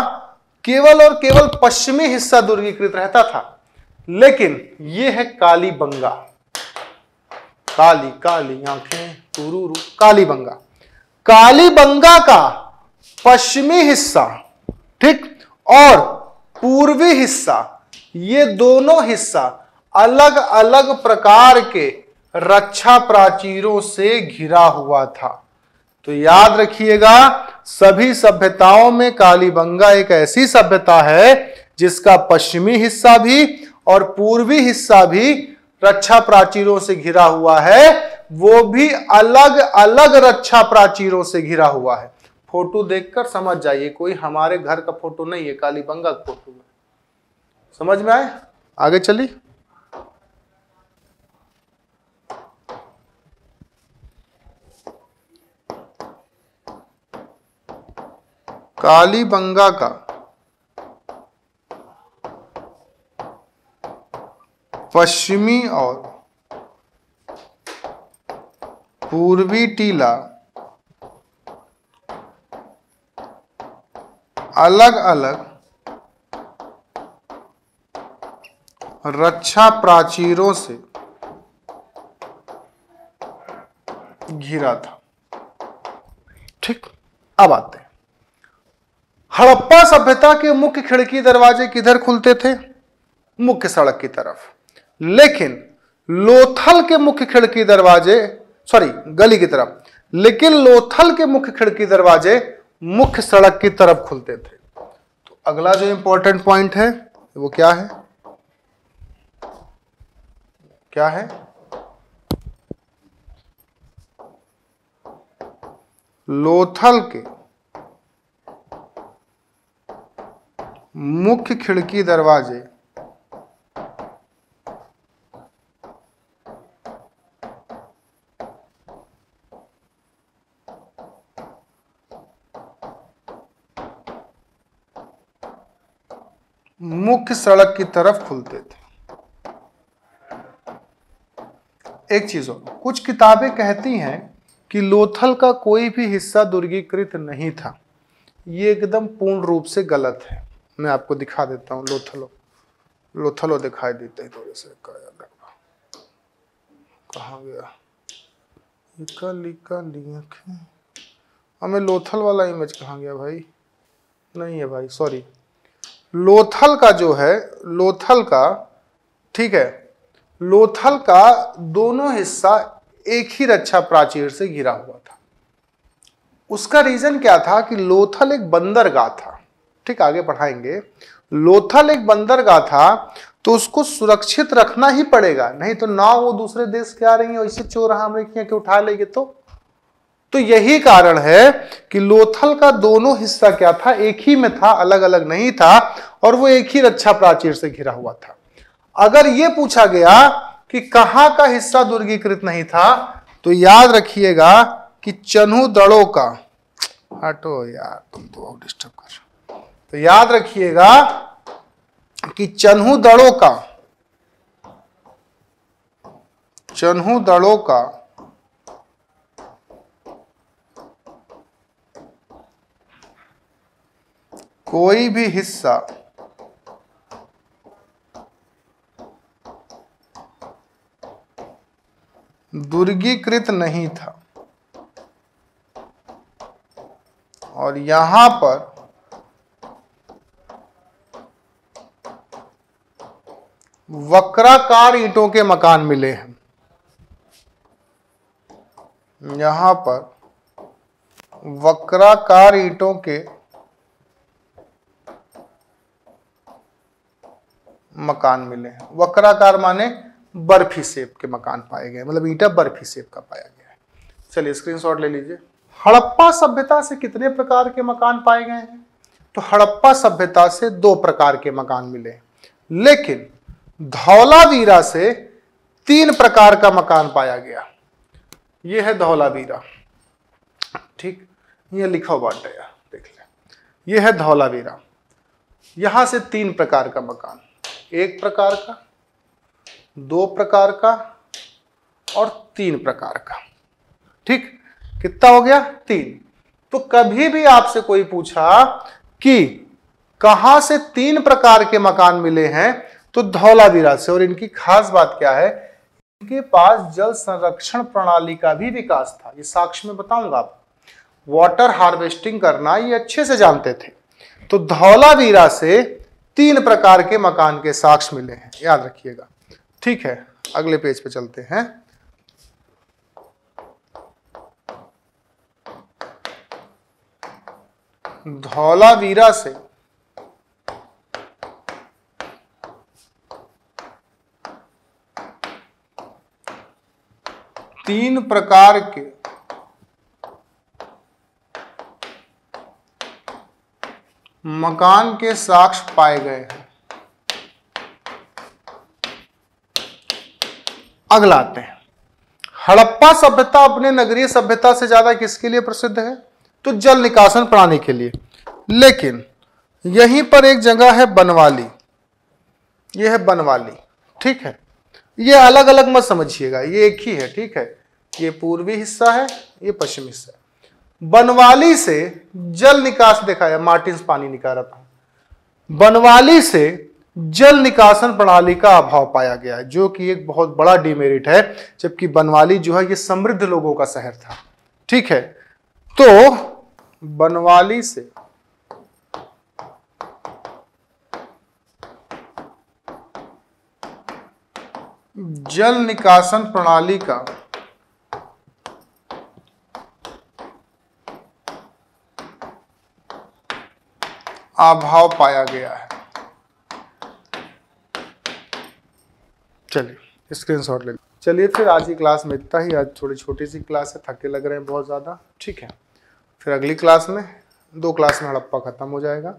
केवल और केवल पश्चिमी हिस्सा दुर्गीकृत रहता था। लेकिन यह है काली बंगा। काली काली आँखें तुरुरु काली बंगा। काली बंगा का पश्चिमी हिस्सा, ठीक, और पूर्वी हिस्सा, ये दोनों हिस्सा अलग अलग प्रकार के रक्षा प्राचीरों से घिरा हुआ था। तो याद रखिएगा, सभी सभ्यताओं में कालीबंगा एक ऐसी सभ्यता है, जिसका पश्चिमी हिस्सा भी और पूर्वी हिस्सा भी रक्षा प्राचीरों से घिरा हुआ है। वो भी अलग अलग रक्षा प्राचीरों से घिरा हुआ है। फ़ोटो देखकर समझ जाइए, कोई हमारे घर का फ़ोटो नहीं है, कालीबंगा का फ़ोटो है। समझ में आए आगे चली कालीबंगा का। पश्चिमी और पूर्वी टीला अलग अलग रक्षा प्राचीरों से घिरा था। ठीक, अब आते हैं। हड़प्पा सभ्यता के मुख्य खिड़की दरवाजे किधर खुलते थे? मुख्य सड़क की तरफ़। लेकिन लोथल के मुख्य खिड़की दरवाजे सॉरी गली की तरफ़। लेकिन लोथल के मुख्य खिड़की दरवाजे मुख्य सड़क की तरफ़ खुलते थे। तो अगला जो इंपॉर्टेंट पॉइंट है, वो क्या है? क्या है? लोथल के मुख्य खिड़की दरवाजे। मुख्य सड़क की तरफ़ खुलते थे। एक चीज़ और, कुछ किताबें कहती हैं कि लोथल का कोई भी हिस्सा दुर्गीकृत नहीं था। ये एकदम पूर्ण रूप से गलत है। मैं आपको दिखा देता हूँ, लोथलो। लोथलो दिखाई देते हैं थोड़े से, कहा गया? हमें लोथल वाला इमेज कहाँ गया भाई? नहीं है भाई सॉरी लोथल का जो है, लोथल का, ठीक है, लोथल का दोनों हिस्सा एक ही रक्षा प्राचीर से घिरा हुआ था। उसका रीजन क्या था कि लोथल एक बंदरगाह था। ठीक आगे पढ़ाएँगे। लोथल एक बंदरगाह था तो उसको सुरक्षित रखना ही पड़ेगा। नहीं तो ना वो दूसरे देश के आ रही है ऐसे चोर अमेरिकिया के उठा लेंगे तो? तो यही कारण है कि लोथल का दोनों हिस्सा क्या था? एक ही में था अलग अलग नहीं था, और वो एक ही रक्षा प्राचीर से घिरा हुआ था। अगर ये पूछा गया कि कहाँ का हिस्सा दुर्गीकृत नहीं था तो याद रखिएगा कि चन्हू दड़ों का। हटो यार, तुम तो डिस्टर्ब कर तो याद रखिएगा कि चन्हू दड़ों का, चन्हू दड़ों का कोई भी हिस्सा दुर्गीकृत नहीं था। और यहाँ पर वक्राकार ईंटों के मकान मिले हैं। यहाँ पर वक्राकार ईंटों के मकान मिले हैं। वक्राकार माने बर्फ़ी सेप के मकान पाए गए मतलब ईटा बर्फ़ी सेप का पाया गया है। चलिए स्क्रीनशॉट ले लीजिए। हड़प्पा सभ्यता से कितने प्रकार के मकान पाए गए हैं? तो हड़प्पा सभ्यता से दो प्रकार के मकान मिले लेकिन धौलावीरा से तीन प्रकार का मकान पाया गया। यह है धौलावीरा। ठीक, ये लिखा है, देख ले। यह है धौलावीरा। यहाँ से तीन प्रकार का मकान, एक प्रकार का, दो प्रकार का और तीन प्रकार का। ठीक, कितना हो गया? तीन। तो कभी भी आपसे कोई पूछा कि कहाँ से तीन प्रकार के मकान मिले हैं तो धौलावीरा से। और इनकी खास बात क्या है? इनके पास जल संरक्षण प्रणाली का भी विकास था। ये साक्ष्य में बताऊँगा आप वाटर हार्वेस्टिंग करना ये अच्छे से जानते थे। तो धौलावीरा से तीन प्रकार के मकान के साक्ष्य मिले हैं। याद रखिएगा। ठीक है, अगले पेज पे चलते हैं। धौलावीरा से तीन प्रकार के मकान के साक्ष्य पाए गए हैं। अगला आते हैं। हड़प्पा सभ्यता अपने नगरीय सभ्यता से ज़्यादा किसके लिए प्रसिद्ध है? तो जल निकासन प्रणाली के लिए। लेकिन यहीं पर एक जगह है बनवाली। यह है बनवाली। ठीक है। ये अलग अलग मत समझिएगा, ये एक ही है, ठीक है? ये पूर्वी हिस्सा है, ये पश्चिमी हिस्सा है। बनवाली से जल निकास देखा है मार्टिन्स पानी निकाल रहा था। बनवाली से जल निकासन प्रणाली का अभाव पाया गया है, जो कि एक बहुत बड़ा डिमेरिट है, जबकि बनवाली जो है, ये समृद्ध लोगों का शहर था, ठीक है? तो बनवाली से जल निकासन प्रणाली का अभाव पाया गया है। चलिए स्क्रीनशॉट ले चलिए, फिर आज की क्लास में इतना ही। आज थोड़ी छोटी सी क्लास है, थके लग रहे हैं बहुत ज़्यादा। ठीक है। फिर अगली क्लास में, दो क्लास में हड़प्पा ख़त्म हो जाएगा।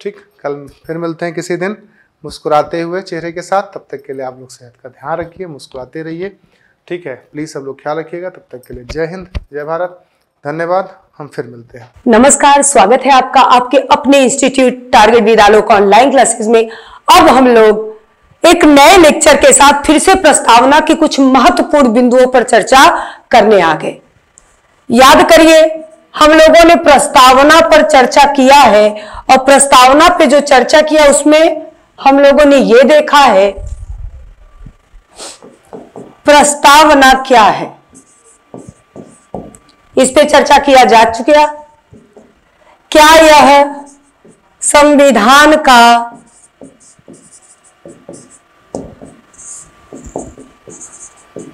ठीक, कल फिर मिलते हैं किसी दिन। मुस्कुराते हुए चेहरे के साथ, तब तक के लिए आप लोग सेहत का ध्यान रखिए, मुस्कुराते रहिए। ठीक है प्लीज़ सब लोग ख्याल रखिएगा, तब तक के लिए जय हिंद, जय भारत। धन्यवाद, हम फिर मिलते हैं। नमस्कार, स्वागत है आपका आपके अपने institute target Vidalok online classes में। अब हम लोग एक नए लेक्चर के साथ फिर से प्रस्तावना के कुछ महत्वपूर्ण बिंदुओं पर चर्चा करने आ गए याद करिए, हम लोगों ने प्रस्तावना पर चर्चा किया है और प्रस्तावना पे जो चर्चा किया, उसमें हम लोगों ने ये देखा है, प्रस्तावना क्या है? इस पे चर्चा किया जा चुका क्या यह संविधान का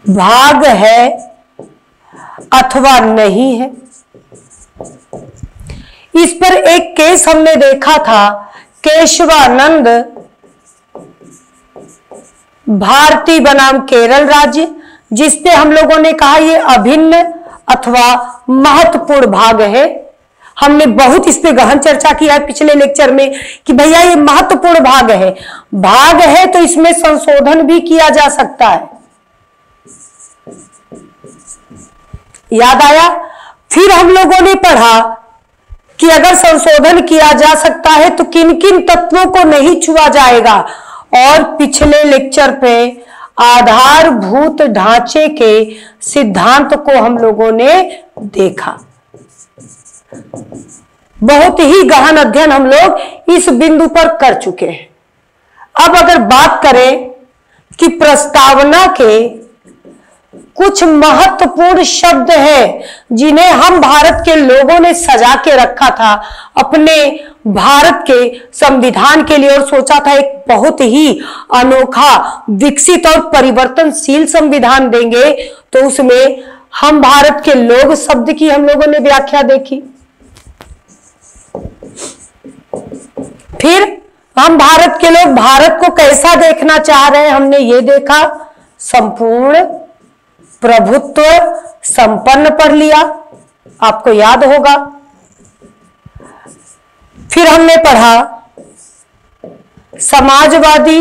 भाग है अथवा नहीं है? इस पर एक केस हमने देखा था, केशवानंद भारती बनाम केरल राज्य, जिसपे हम लोगों ने कहा ये अभिन्न अथवा महत्वपूर्ण भाग है। हमने बहुत इस पे गहन चर्चा किया है पिछले लेक्चर में कि भैया ये महत्वपूर्ण भाग है। भाग है तो इसमें संशोधन भी किया जा सकता है। याद आया? फिर हम लोगों ने पढ़ा कि अगर संशोधन किया जा सकता है तो किन किन तत्वों को नहीं छुआ जाएगा? और पिछले लेक्चर पे आधारभूत ढांचे के सिद्धांत को हम लोगों ने देखा। बहुत ही गहन अध्ययन हम लोग इस बिंदु पर कर चुके हैं। अब अगर बात करें कि प्रस्तावना के कुछ महत्वपूर्ण शब्द हैं, जिन्हें हम भारत के लोगों ने सजा के रखा था, अपने भारत के संविधान के लिए और सोचा था एक बहुत ही अनोखा, विकसित और परिवर्तनशील संविधान देंगे तो उसमें हम भारत के लोग शब्द की हम लोगों ने व्याख्या देखी। फिर हम भारत के लोग भारत को कैसा देखना चाह रहे हैं? हमने ये देखा, संपूर्ण प्रभुत्व संपन्न पढ़ लिया। आपको याद होगा। फिर हमने पढ़ा, समाजवादी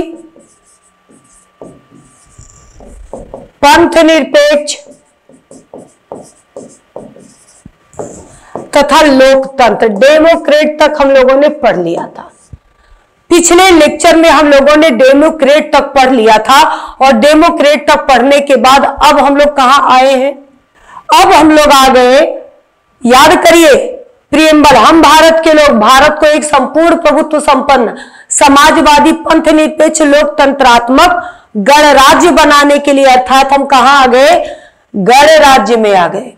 पंथ निरपेक्ष तथा लोकतंत्र, डेमोक्रेट तक हम लोगों ने पढ़ लिया था। पिछले लेक्चर में हम लोगों ने डेमोक्रेट तक पढ़ लिया था और डेमोक्रेट तक पढ़ने के बाद अब हम लोग कहा आए हैं? अब हम लोग आ गए, याद करिए प्रियम्बल हम भारत के लोग, भारत को एक संपूर्ण प्रभुत्व संपन्न, समाजवादी पंथ निरपेक्ष, लोकतंत्रात्मक, गणराज्य बनाने के लिए, अर्थात हम कहा आ गए? गणराज्य में आ गए।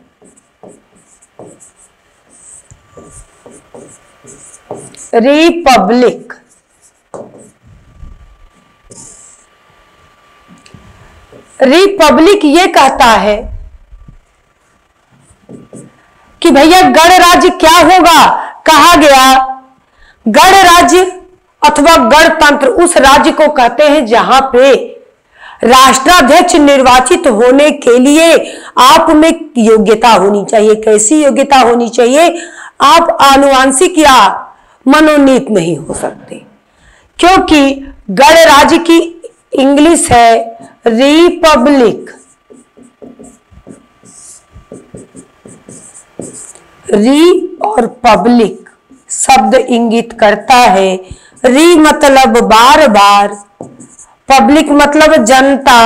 रिपब्लिक। रिपब्लिक ये कहता है कि भैया गणराज्य क्या होगा? कहा गया, गणराज्य अथवा गणतंत्र उस राज्य को कहते हैं जहाँ पे राष्ट्राध्यक्ष निर्वाचित होने के लिए आप में योग्यता होनी चाहिए। कैसी योग्यता होनी चाहिए? आप आनुवांशिक या मनोनीत नहीं हो सकते। क्योंकि गणराज्य की इंग्लिश है रिपब्लिक री और पब्लिक शब्द इंगित करता है। री मतलब बार बार पब्लिक मतलब जनता,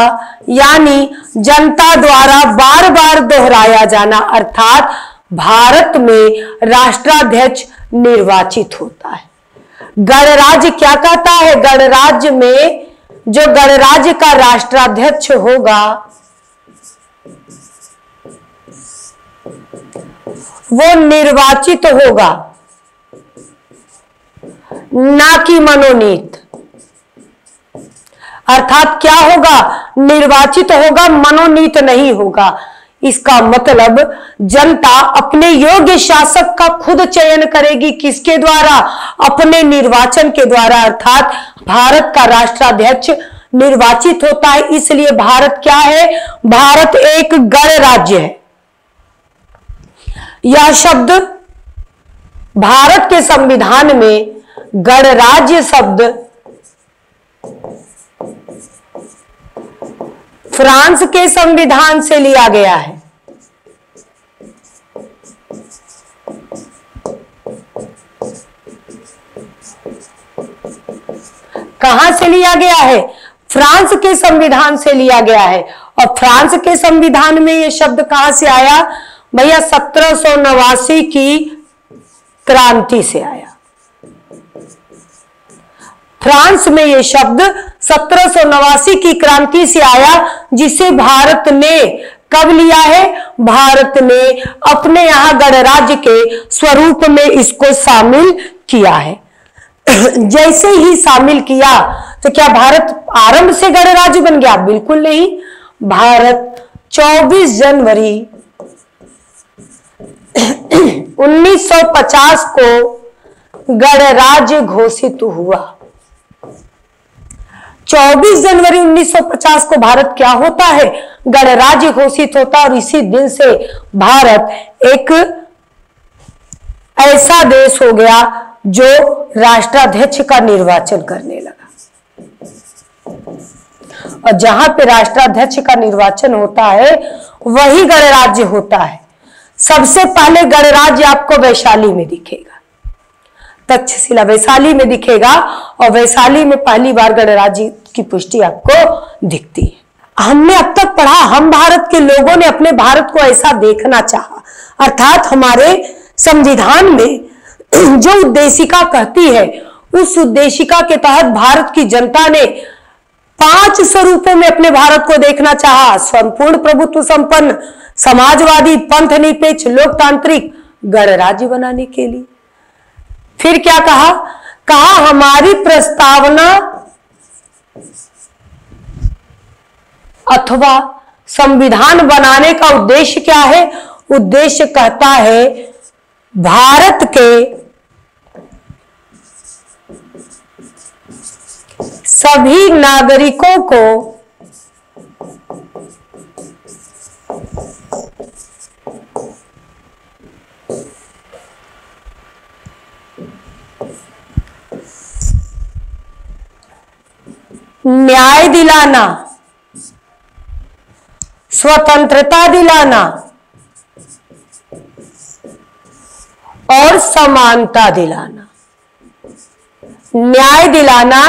यानी जनता द्वारा बार बार दोहराया जाना, अर्थात भारत में राष्ट्राध्यक्ष निर्वाचित होता है। गणराज्य क्या कहता है? गणराज्य में जो गणराज्य का राष्ट्राध्यक्ष होगा, वो निर्वाचित होगा। ना कि मनोनीत। अर्थात क्या होगा? निर्वाचित होगा, मनोनीत नहीं होगा। इसका मतलब जनता अपने योग्य शासक का खुद चयन करेगी किसके द्वारा? अपने निर्वाचन के द्वारा। अर्थात भारत का राष्ट्राध्यक्ष निर्वाचित होता है, इसलिए भारत क्या है? भारत एक गणराज्य है। यह शब्द भारत के संविधान में गणराज्य शब्द फ्रांस के संविधान से लिया गया है। कहाँ से लिया गया है? फ्रांस के संविधान से लिया गया है। और फ्रांस के संविधान में यह शब्द कहाँ से आया? भैया, सत्रह की क्रांति से आया। फ्रांस में यह शब्द सत्रह की क्रांति से आया, जिसे भारत ने कब लिया है? भारत ने अपने यहाँ गणराज्य के स्वरूप में इसको शामिल किया है। <coughs> जैसे ही शामिल किया तो क्या भारत आरंभ से गणराज्य बन गया? बिल्कुल नहीं। भारत 24 जनवरी <coughs> 1950 को गणराज्य घोषित हुआ। 24 जनवरी 1950 को भारत क्या होता है? गणराज्य घोषित होता है और इसी दिन से भारत एक ऐसा देश हो गया जो राष्ट्राध्यक्ष का निर्वाचन करने लगा। और जहाँ पे राष्ट्राध्यक्ष का निर्वाचन होता है, वही गणराज्य होता है। सबसे पहले गणराज्य आपको वैशाली में दिखेगा। तक्षशिला वैशाली में दिखेगा और वैशाली में पहली बार गणराज्य की पुष्टि आपको दिखती है। हमने अब तक पढ़ा, हम भारत के लोगों ने अपने भारत को ऐसा देखना चाहा। अर्थात हमारे संविधान में जो उद्देशिका कहती है, उस उद्देशिका के तहत भारत की जनता ने पाँच स्वरूपों में अपने भारत को देखना चाहा। संपूर्ण प्रभुत्व संपन्न, समाजवादी पंथ निरपेक्ष लोकतांत्रिक, गणराज्य बनाने के लिए। फिर क्या कहा? कहा, हमारी प्रस्तावना अथवा संविधान बनाने का उद्देश्य क्या है? उद्देश्य कहता है, भारत के सभी नागरिकों को न्याय दिलाना स्वतंत्रता दिलाना और समानता दिलाना। न्याय दिलाना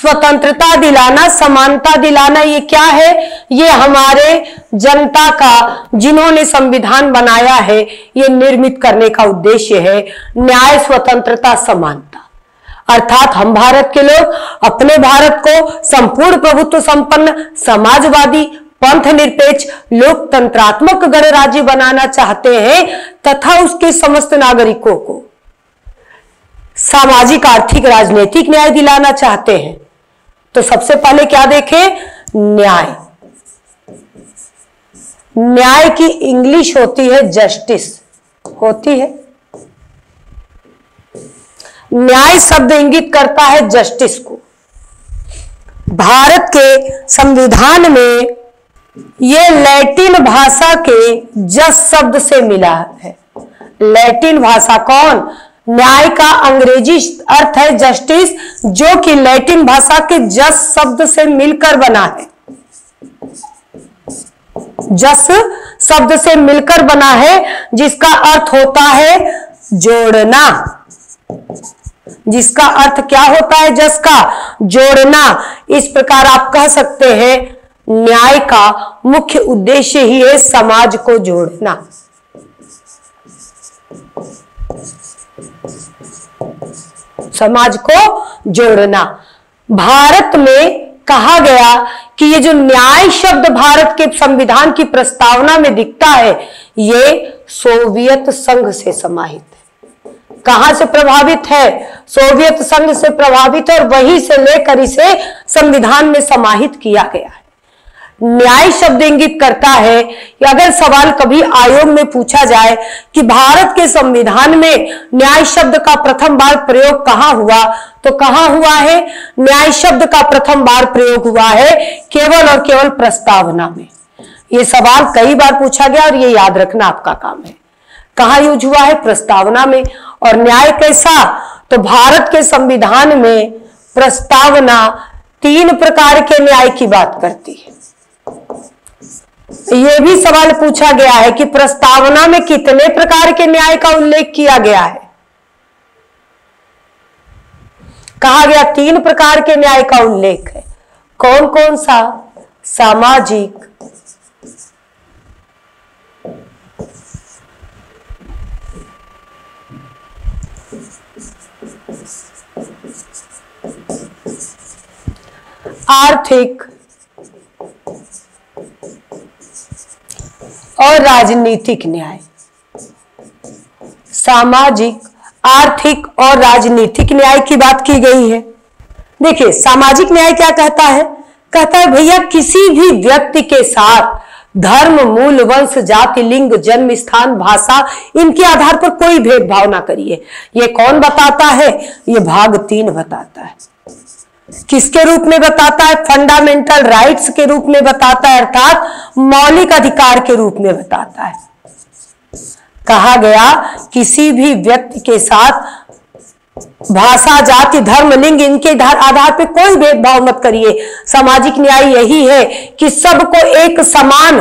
स्वतंत्रता दिलाना, समानता दिलाना, ये क्या है? ये हमारे जनता का, जिन्होंने संविधान बनाया है, ये निर्मित करने का उद्देश्य है न्याय, स्वतंत्रता, समानता। अर्थात हम भारत के लोग अपने भारत को संपूर्ण प्रभुत्व संपन्न, समाजवादी पंथ निरपेक्ष लोकतंत्रात्मक गणराज्य बनाना चाहते हैं तथा उसके समस्त नागरिकों को। सामाजिक, आर्थिक, राजनीतिक न्याय दिलाना चाहते हैं। तो सबसे पहले क्या देखें? न्याय। न्याय की इंग्लिश होती है जस्टिस। होती है। न्याय शब्द इंगित करता है जस्टिस को। भारत के संविधान में ये लैटिन भाषा के जस शब्द से मिला है। लैटिन भाषा कौन? न्याय का अंग्रेज़ी अर्थ है जस्टिस जो कि लैटिन भाषा के जस शब्द से मिलकर बना है। जस शब्द से मिलकर बना है, जिसका अर्थ होता है जोड़ना। जिसका अर्थ क्या होता है जस का? जोड़ना। इस प्रकार आप कह सकते हैं, न्याय का मुख्य उद्देश्य ही है समाज को जोड़ना। समाज को जोड़ना। भारत में कहा गया कि ये जो न्याय शब्द भारत के संविधान की प्रस्तावना में दिखता है, ये सोवियत संघ से समाहित है। कहाँ से प्रभावित है? सोवियत संघ से प्रभावित और वहीं से लेकर इसे संविधान में समाहित किया गया है। न्याय शब्द इंगित करता है कि अगर सवाल कभी आयोग में पूछा जाए कि भारत के संविधान में न्याय शब्द का प्रथम बार प्रयोग कहाँ हुआ तो कहाँ हुआ है? न्याय शब्द का प्रथम बार प्रयोग हुआ है केवल और केवल प्रस्तावना में। ये सवाल कई बार पूछा गया और ये याद रखना आपका काम है। कहा यूज़ हुआ है? प्रस्तावना में। और न्याय कैसा? तो भारत के संविधान में प्रस्तावना तीन प्रकार के न्याय की बात करती है। ये भी सवाल पूछा गया है कि प्रस्तावना में कितने प्रकार के न्याय का उल्लेख किया गया है? कहा गया तीन प्रकार के न्याय का उल्लेख है। कौन कौन सा? सामाजिक। आर्थिक। राजनीतिक न्याय। सामाजिक, आर्थिक और राजनीतिक न्याय की बात की गई है। देखिए, सामाजिक न्याय क्या कहता है? कहता है, भैया, किसी भी व्यक्ति के साथ धर्म, मूल, वंश, जाति, लिंग, जन्म, स्थान, भाषा, इनके आधार पर कोई भेदभाव ना करिए। ये कौन बताता है? ये भाग तीन बताता है। किसके रूप में बताता है? फंडामेंटल राइट्स के रूप में बताता है, अर्थात मौलिक अधिकार के रूप में बताता है। कहा गया, किसी भी व्यक्ति के साथ भाषा, जाति, धर्म, लिंग, इनके आधार पे कोई भेदभाव मत करिए। सामाजिक न्याय यही है कि सबको एक समान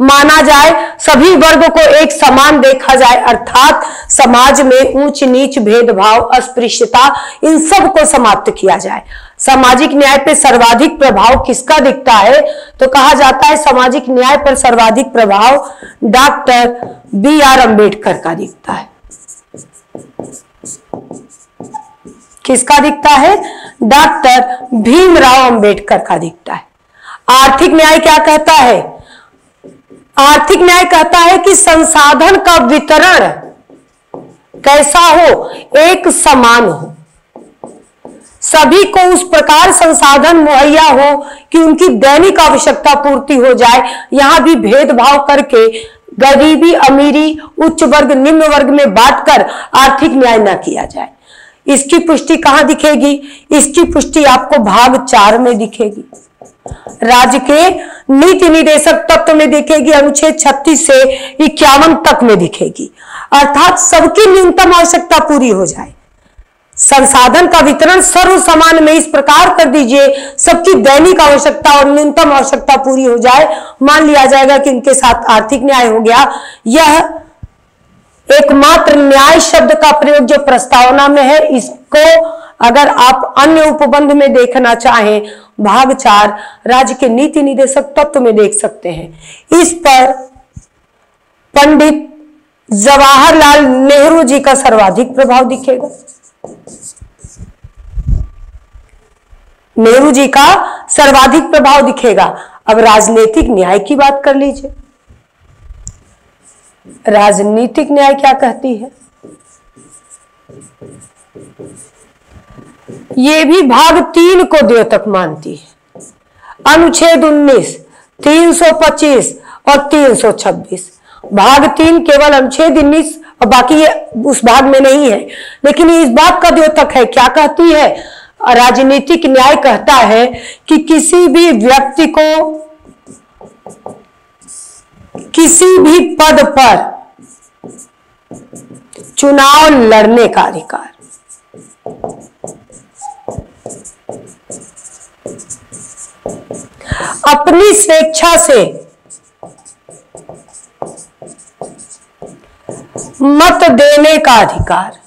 माना जाए, सभी वर्ग को एक समान देखा जाए, अर्थात समाज में ऊंच नीच भेदभाव, अस्पृश्यता, इन सबको समाप्त किया जाए। सामाजिक न्याय पर सर्वाधिक प्रभाव किसका दिखता है? तो कहा जाता है, सामाजिक न्याय पर सर्वाधिक प्रभाव डॉक्टर बी आर अंबेडकर का दिखता है। किसका दिखता है? डॉक्टर भीमराव अंबेडकर का दिखता है। आर्थिक न्याय क्या कहता है? आर्थिक न्याय कहता है कि संसाधन का वितरण कैसा हो, एक समान हो। सभी को उस प्रकार संसाधन मुहैया हो कि उनकी दैनिक आवश्यकता पूर्ति हो जाए। यहाँ भी भेदभाव करके गरीबी, अमीरी, उच्च वर्ग, निम्न वर्ग में बांटकर आर्थिक न्याय न किया जाए। इसकी पुष्टि कहाँ दिखेगी? इसकी पुष्टि आपको भाग चार में दिखेगी। राज्य के नीति निदेशक तत्व में दिखेगी, अनुच्छेद 36 से इक्यावन तक में दिखेगी। अर्थात सबकी न्यूनतम आवश्यकता पूरी हो जाए। संसाधन का वितरण सर्व समान में इस प्रकार कर दीजिए, सबकी दैनिक आवश्यकता और न्यूनतम आवश्यकता पूरी हो जाए। मान लिया जाएगा कि इनके साथ आर्थिक न्याय हो गया। यह एकमात्र न्याय शब्द का प्रयोग जो प्रस्तावना में है, इसको अगर आप अन्य उपबंध में देखना चाहें भाग चार राज्य के नीति निदेशक तत्व में देख सकते हैं। इस पर पंडित जवाहरलाल नेहरू जी का सर्वाधिक प्रभाव दिखेगा। नेहरू जी का सर्वाधिक प्रभाव दिखेगा। अब राजनीतिक न्याय की बात कर लीजिए। राजनीतिक न्याय क्या कहती है? ये भी भाग तीन को द्योतक मानती है। अनुच्छेद 19, 325 और 326 भाग तीन केवल अनुच्छेद 19 और बाकी ये उस भाग में नहीं है लेकिन इस बात का द्योतक है क्या कहती है? राजनीतिक न्याय कहता है कि किसी भी व्यक्ति को किसी भी पद पर चुनाव लड़ने का अधिकार। अपनी स्वेच्छा से मत देने का अधिकार।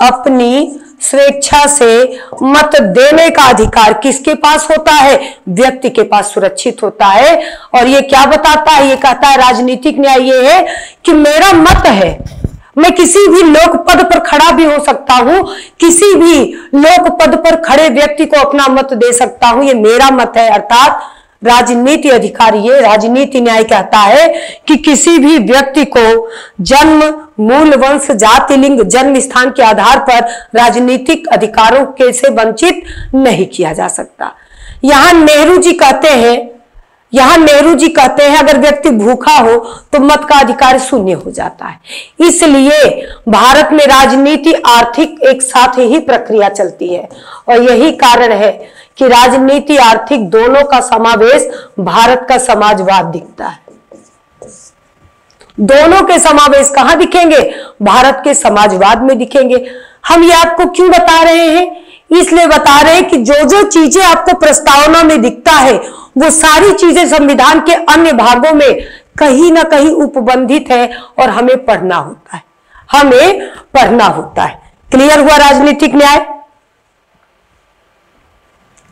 अपनी स्वेच्छा से मत देने का अधिकार किसके पास होता है? व्यक्ति के पास सुरक्षित होता है। और ये क्या बताता है? ये कहता है, राजनीतिक न्याय ये है कि मेरा मत है मैं किसी भी लोक पद पर खड़ा भी हो सकता हूँ, किसी भी लोक पद पर खड़े व्यक्ति को अपना मत दे सकता हूँ, ये मेरा मत है। अर्थात राजनीति अधिकारी, ये राजनीति न्याय कहता है कि किसी भी व्यक्ति को जन्म, मूल, वंश, जाति, लिंग, जन्म स्थान के आधार पर राजनीतिक अधिकारों के से वंचित नहीं किया जा सकता। यहाँ नेहरू जी कहते हैं यहाँ नेहरू जी कहते हैं, अगर व्यक्ति भूखा हो तो मत का अधिकार शून्य हो जाता है। इसलिए भारत में राजनीति आर्थिक एक साथ ही प्रक्रिया चलती है और यही कारण है कि राजनीति आर्थिक दोनों का समावेश भारत का समाजवाद दिखता है। दोनों के समावेश कहाँ दिखेंगे? भारत के समाजवाद में दिखेंगे। हम ये आपको क्यों बता रहे हैं? इसलिए बता रहे हैं कि जो जो चीज़ें आपको प्रस्तावना में दिखता है वो सारी चीज़ें संविधान के अन्य भागों में कहीं ना कहीं उपबंधित है और हमें पढ़ना होता है। हमें पढ़ना होता है। क्लियर हुआ राजनीतिक न्याय?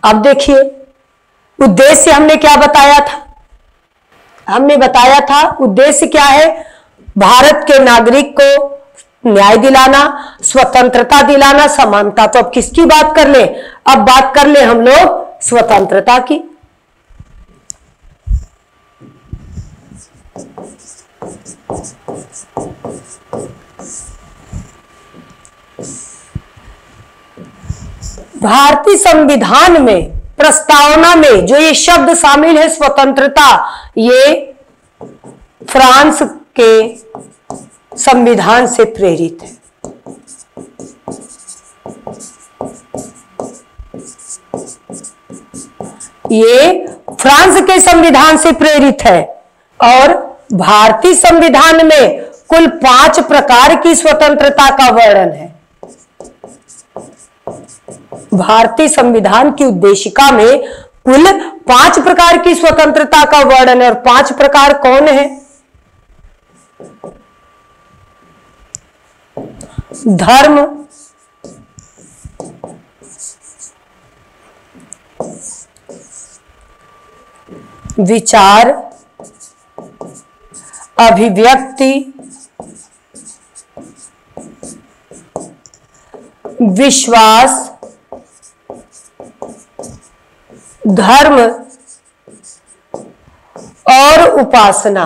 अब देखिए, उद्देश्य हमने क्या बताया था? हमने बताया था उद्देश्य क्या है? भारत के नागरिक को न्याय दिलाना, स्वतंत्रता दिलाना, समानता। तो अब किसकी बात कर ले? अब बात कर ले हम लोग स्वतंत्रता की। भारतीय संविधान में, प्रस्तावना में जो ये शब्द शामिल है स्वतंत्रता, ये फ्रांस के संविधान से प्रेरित है। ये फ्रांस के संविधान से प्रेरित है और भारतीय संविधान में कुल पाँच प्रकार की स्वतंत्रता का वर्णन है। भारतीय संविधान की उद्देशिका में कुल पाँच प्रकार की स्वतंत्रता का वर्णन है और पाँच प्रकार कौन है? धर्म, विचार अभिव्यक्ति विश्वास धर्म और उपासना।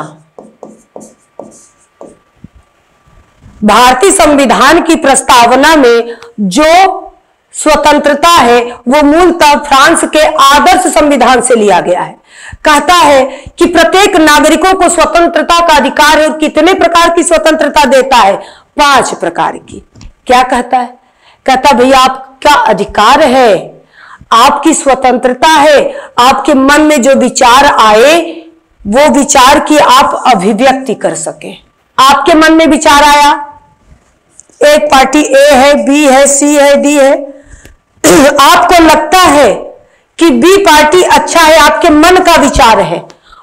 भारतीय संविधान की प्रस्तावना में जो स्वतंत्रता है, वो मूलतः फ्रांस के आदर्श संविधान से लिया गया है। कहता है कि प्रत्येक नागरिकों को स्वतंत्रता का अधिकार है और कितने प्रकार की स्वतंत्रता देता है? पाँच प्रकार की। क्या कहता है? कहता भैया, आपका अधिकार है, आपकी स्वतंत्रता है, आपके मन में जो विचार आए, वो विचार की आप अभिव्यक्ति कर सके। आपके मन में विचार आया? एक पार्टी ए है, बी है, सी है, डी है। <clears throat> आपको लगता है कि बी पार्टी अच्छा है, आपके मन का विचार है।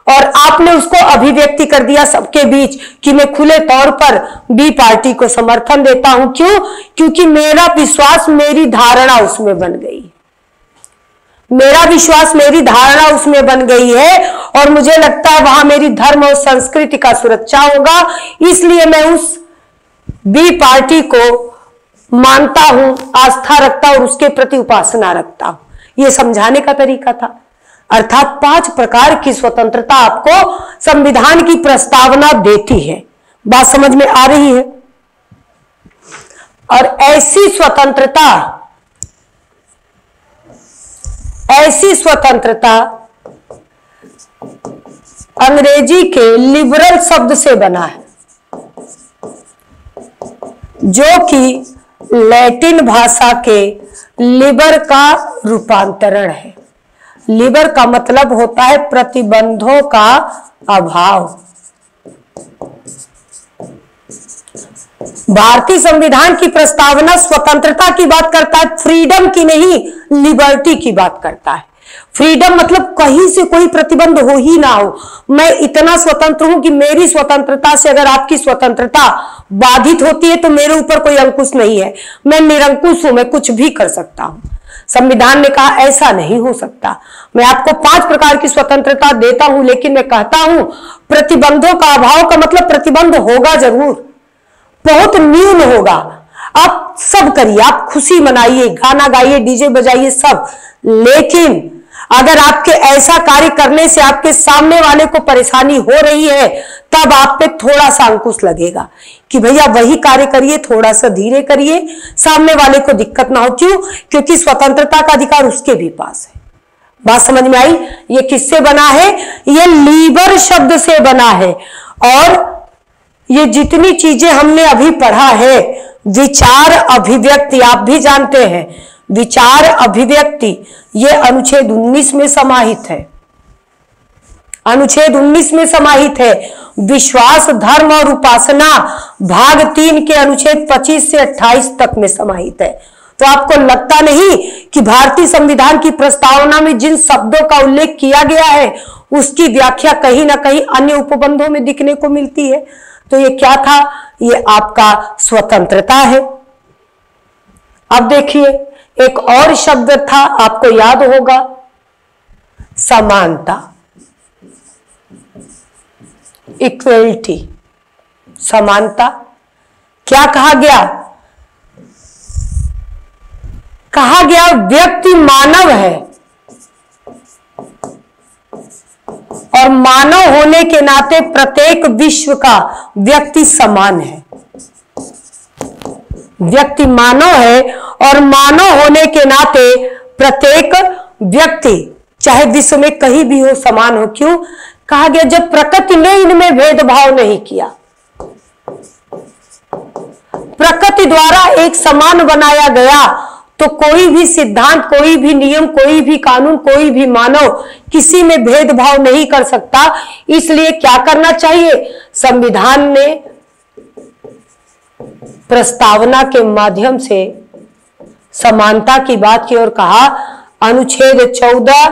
और आपने उसको अभिव्यक्ति कर दिया सबके बीच कि मैं खुले तौर पर बी पार्टी को समर्थन देता हूँ। क्यों? क्योंकि मेरा विश्वास मेरी धारणा उसमें बन गई। मेरा विश्वास मेरी धारणा उसमें बन गई है और मुझे लगता है वहाँ मेरी धर्म और संस्कृति का सुरक्षा होगा। इसलिए मैं उस बी पार्टी को मानता हूँ, आस्था रखता और उसके प्रति उपासना रखता हूँ। यह समझाने का तरीका था। अर्थात पाँच प्रकार की स्वतंत्रता आपको संविधान की प्रस्तावना देती है। बात समझ में आ रही है? और ऐसी स्वतंत्रता ऐसी स्वतंत्रता अंग्रेज़ी के लिबरल शब्द से बना है, जो कि लैटिन भाषा के लिबर का रूपांतरण है। लिबर का मतलब होता है प्रतिबंधों का अभाव। भारतीय संविधान की प्रस्तावना स्वतंत्रता की बात करता है, फ्रीडम की नहीं, लिबर्टी की बात करता है। फ्रीडम मतलब कहीं से कोई प्रतिबंध हो ही ना हो। मैं इतना स्वतंत्र हूँ कि मेरी स्वतंत्रता से अगर आपकी स्वतंत्रता बाधित होती है तो मेरे ऊपर कोई अंकुश नहीं है। मैं निरंकुश हूँ, मैं कुछ भी कर सकता हूँ। संविधान ने कहा, ऐसा नहीं हो सकता। मैं आपको पाँच प्रकार की स्वतंत्रता देता हूँ, लेकिन मैं कहता हूँ, प्रतिबंधों का अभाव का मतलब प्रतिबंध होगा ज़रूर। बहुत न्यून होगा। आप सब करिए, आप खुशी मनाइए, गाना गाइए, डीजे बजाइए, सब। लेकिन अगर आपके ऐसा कार्य करने से आपके सामने वाले को परेशानी हो रही है, तब आप पे थोड़ा सा अंकुश लगेगा कि भैया वही कार्य करिए थोड़ा सा धीरे करिए, सामने वाले को दिक्कत ना हो। क्यों? क्योंकि स्वतंत्रता का अधिकार उसके भी पास है। बात समझ में आई? ये किससे बना है? ये लीबर शब्द से बना है। और ये जितनी चीज़ें हमने अभी पढ़ा है, विचार अभिव्यक्ति, आप भी जानते हैं, विचार अभिव्यक्ति ये अनुच्छेद 19 में समाहित है। अनुच्छेद 19 में समाहित है। विश्वास, धर्म और उपासना भाग तीन के अनुच्छेद 25 से 28 तक में समाहित है। तो आपको लगता नहीं कि भारतीय संविधान की प्रस्तावना में जिन शब्दों का उल्लेख किया गया है, उसकी व्याख्या कहीं ना कहीं अन्य उपबंधों में दिखने को मिलती है? तो ये क्या था? ये आपका स्वतंत्रता है। अब देखिए एक और शब्द था, आपको याद होगा? समानता। इक्वलिटी समानता। क्या कहा गया? कहा गया, व्यक्ति मानव है। और मानव होने के नाते प्रत्येक विश्व का व्यक्ति समान है। व्यक्ति मानव है और मानव होने के नाते प्रत्येक व्यक्ति, चाहे विश्व में कहीं भी हो, समान हो, क्यों? कहा गया, जब प्रकृति ने इनमें भेदभाव नहीं किया। प्रकृति द्वारा एक समान बनाया गया तो कोई भी सिद्धांत, कोई भी नियम, कोई भी कानून, कोई भी मानव किसी में भेदभाव नहीं कर सकता। इसलिए क्या करना चाहिए? संविधान ने प्रस्तावना के माध्यम से समानता की बात की और कहा, अनुच्छेद चौदह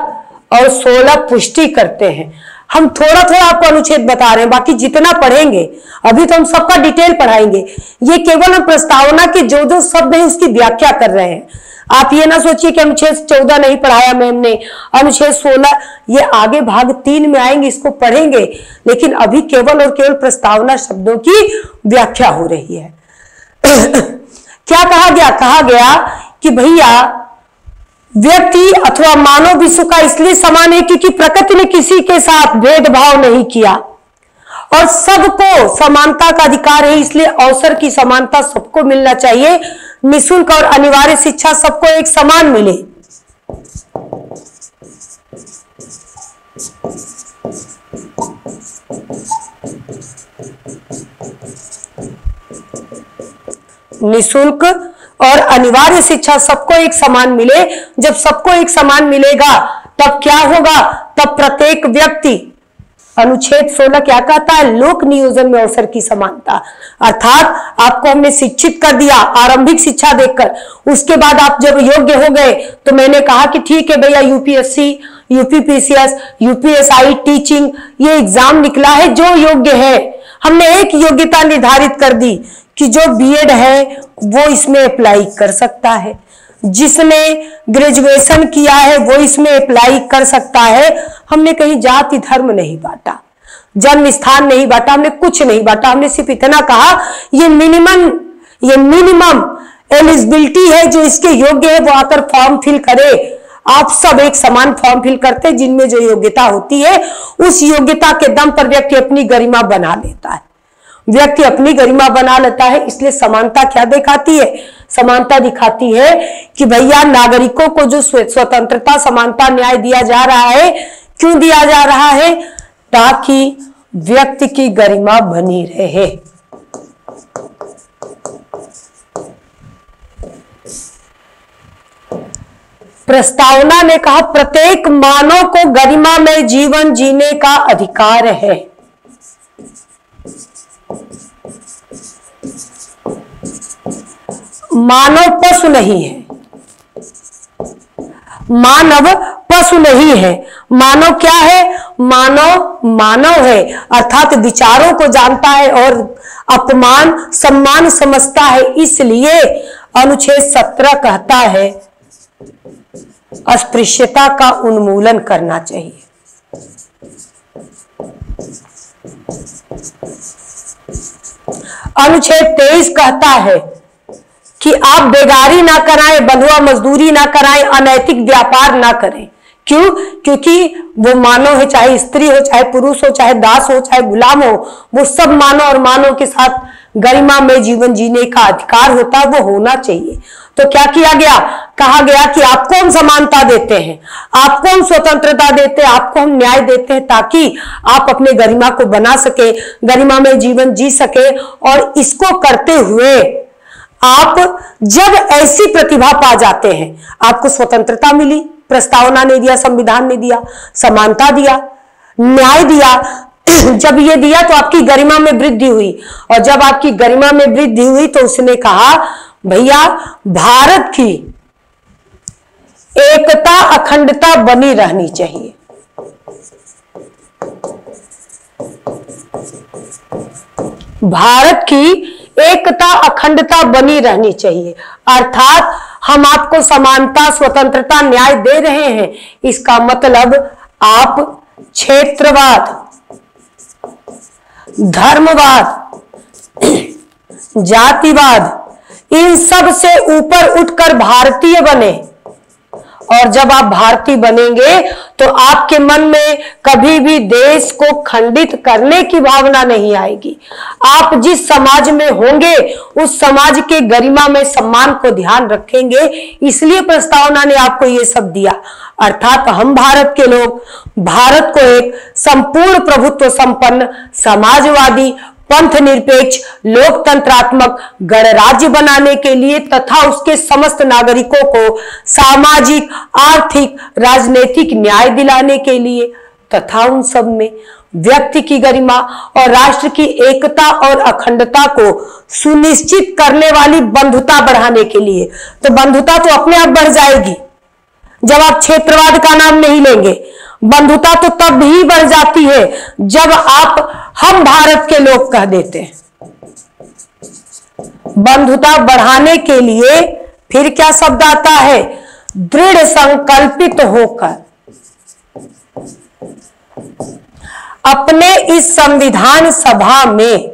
और सोलह पुष्टि करते हैं। हम थोड़ा थोड़ा आपको अनुच्छेद बता रहे हैं, बाकी जितना पढ़ेंगे, अभी तो हम सबका डिटेल पढ़ाएँगे। ये केवल हम प्रस्तावना के जो जो शब्द है उसकी व्याख्या कर रहे हैं। आप ये ना सोचिए कि अनुच्छेद चौदह नहीं पढ़ाया मैम ने अनुच्छेद सोलह, ये आगे भाग तीन में आएँगे, इसको पढ़ेंगे, लेकिन अभी केवल और केवल प्रस्तावना शब्दों की व्याख्या हो रही है। <clears throat> क्या कहा गया? कहा गया कि भैया, व्यक्ति अथवा मानव विश्व का इसलिए समान है क्योंकि प्रकृति ने किसी के साथ भेदभाव नहीं किया। और सबको समानता का अधिकार है, इसलिए अवसर की समानता सबको मिलना चाहिए। निशुल्क और अनिवार्य शिक्षा सबको एक समान मिले। निशुल्क और अनिवार्य शिक्षा सबको एक समान मिले। जब सबको एक समान मिलेगा, तब क्या होगा? तब प्रत्येक व्यक्ति, अनुच्छेद 16 क्या कहता है? लोक नियोजन में अवसर की समानता। अर्थात आपको हमने शिक्षित कर दिया, आरंभिक शिक्षा देकर उसके बाद आप जब योग्य हो गए तो मैंने कहा कि ठीक है भैया यूपीएससी यूपीपीसीएस यूपीएसआई टीचिंग ये एग्ज़ाम निकला है, जो योग्य है। हमने एक योग्यता निर्धारित कर दी। कि जो बीएड है, वो इसमें अप्लाई कर सकता है। जिसने ग्रेजुएशन किया है, वो इसमें अप्लाई कर सकता है। हमने कहीं जाति धर्म नहीं बांटा, जन्म स्थान नहीं बांटा, हमने कुछ नहीं बांटा। हमने सिर्फ़ इतना कहा, ये मिनिमम ये मिनिमम एलिजिबिलिटी है, जो इसके योग्य है, वो आकर फॉर्म फिल करे। आप सब एक समान फॉर्म फिल करते, जिनमें जो योग्यता होती है, उस योग्यता के दम पर व्यक्ति अपनी गरिमा बना लेता है। व्यक्ति अपनी गरिमा बना लेता है, इसलिए समानता क्या दिखाती है? समानता दिखाती है कि भैया, नागरिकों को जो स्वतंत्रता, समानता, न्याय दिया जा रहा है, क्यों दिया जा रहा है? ताकि व्यक्ति की गरिमा बनी रहे। प्रस्तावना ने कहा, प्रत्येक मानव को गरिमा में जीवन जीने का अधिकार है। मानव पशु नहीं है। मानव पशु नहीं है। मानव क्या है? मानव मानव है। अर्थात विचारों को जानता है और अपमान, सम्मान समझता है। इसलिए अनुच्छेद सत्रह कहता है, अस्पृश्यता का उन्मूलन करना चाहिए। अनुच्छेद तेईस कहता है कि आप बेगारी ना कराएँ बंधुआ मजदूरी ना कराएँ, अनैतिक व्यापार ना करें। क्यों? क्योंकि वो मानव है, चाहे स्त्री हो, चाहे पुरुष हो, चाहे दास हो, चाहे गुलाम हो, वो सब मानव और मानव के साथ गरिमा में जीवन जीने का अधिकार होता है वो होना चाहिए। तो क्या किया गया? कहा गया कि आपको हम समानता देते हैं, आपको हम स्वतंत्रता देते हैं, आपको हम न्याय देते हैं, ताकि आप अपने गरिमा को बना सके, गरिमा में जीवन जी सके, और इसको करते हुए आप जब ऐसी प्रतिभा पा जाते हैं, आपको स्वतंत्रता मिली, प्रस्तावना ने दिया, संविधान ने दिया, समानता दिया, न्याय दिया, <clears throat> जब ये दिया तो आपकी गरिमा में वृद्धि हुई। और जब आपकी गरिमा में वृद्धि हुई तो उसने कहा, भैया, भारत की एकता, अखंडता बनी रहनी चाहिए। भारत की एकता, अखंडता बनी रहनी चाहिए। अर्थात हम आपको समानता, स्वतंत्रता, न्याय दे रहे हैं। इसका मतलब आप क्षेत्रवाद, धर्मवाद, जातिवाद, इन सबसे ऊपर उठकर भारतीय बने। और जब आप भारतीय बनेंगे तो आपके मन में कभी भी देश को खंडित करने की भावना नहीं आएगी। आप जिस समाज में होंगे, उस समाज के गरिमा में सम्मान को ध्यान रखेंगे। इसलिए प्रस्तावना ने आपको ये सब दिया। अर्थात हम भारत के लोग, भारत को एक संपूर्ण प्रभुत्व संपन्न, समाजवादी पंथ निरपेक्ष, लोकतंत्रात्मक, गणराज्य बनाने के लिए तथा उसके समस्त नागरिकों को सामाजिक, आर्थिक, राजनीतिक न्याय दिलाने के लिए तथा उन सब में व्यक्ति की गरिमा और राष्ट्र की एकता और अखंडता को सुनिश्चित करने वाली बंधुता बढ़ाने के लिए। तो बंधुता तो अपने आप बढ़ जाएगी। जब आप क्षेत्रवाद का नाम नहीं लेंगे बंधुता तो तब ही बढ़ जाती है जब आप हम भारत के लोग कह देते हैं। बंधुता बढ़ाने के लिए फिर क्या शब्द आता है? दृढ़ संकल्पित होकर। अपने इस संविधान सभा में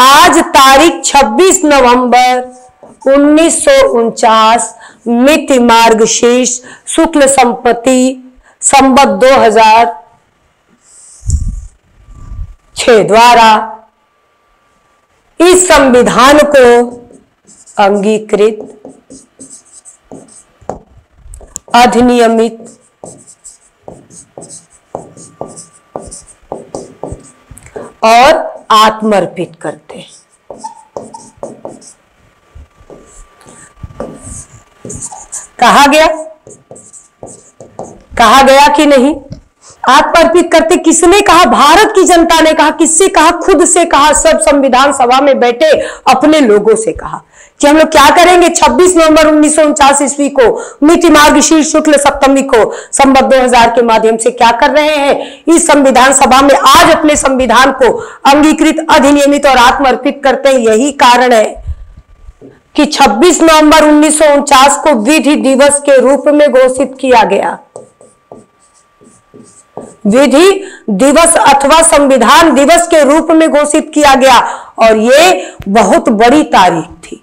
आज तारीख 26 नवंबर उन्नीस सौ उनचास मिति मार्ग शीर्ष शुक्ल संपत्ति संबत 2006 द्वारा इस संविधान को अंगीकृत, अधिनियमित, और आत्मर्पित करते हैं। कहा गया? कहा गया कि नहीं? आत्मर्पित करते किसने कहा? भारत की जनता ने कहा। किससे कहा? खुद से कहा। सब संविधान सभा में बैठे अपने लोगों से कहा कि हम लोग क्या करेंगे? 26 नवंबर उन्नीस सौ उनचास ईस्वी को मिति मार्ग शीर्ष शुक्ल सप्तमी को संबत 2000 के माध्यम से क्या कर रहे हैं? इस संविधान सभा में आज अपने संविधान को अंगीकृत, अधिनियमित और आत्मर्पित करते हैं। यही कारण है। कि 26 नवंबर उन्नीस सौ उनचास को विधि दिवस के रूप में घोषित किया गया। विधि दिवस अथवा संविधान दिवस के रूप में घोषित किया गया और ये बहुत बड़ी तारीख थी।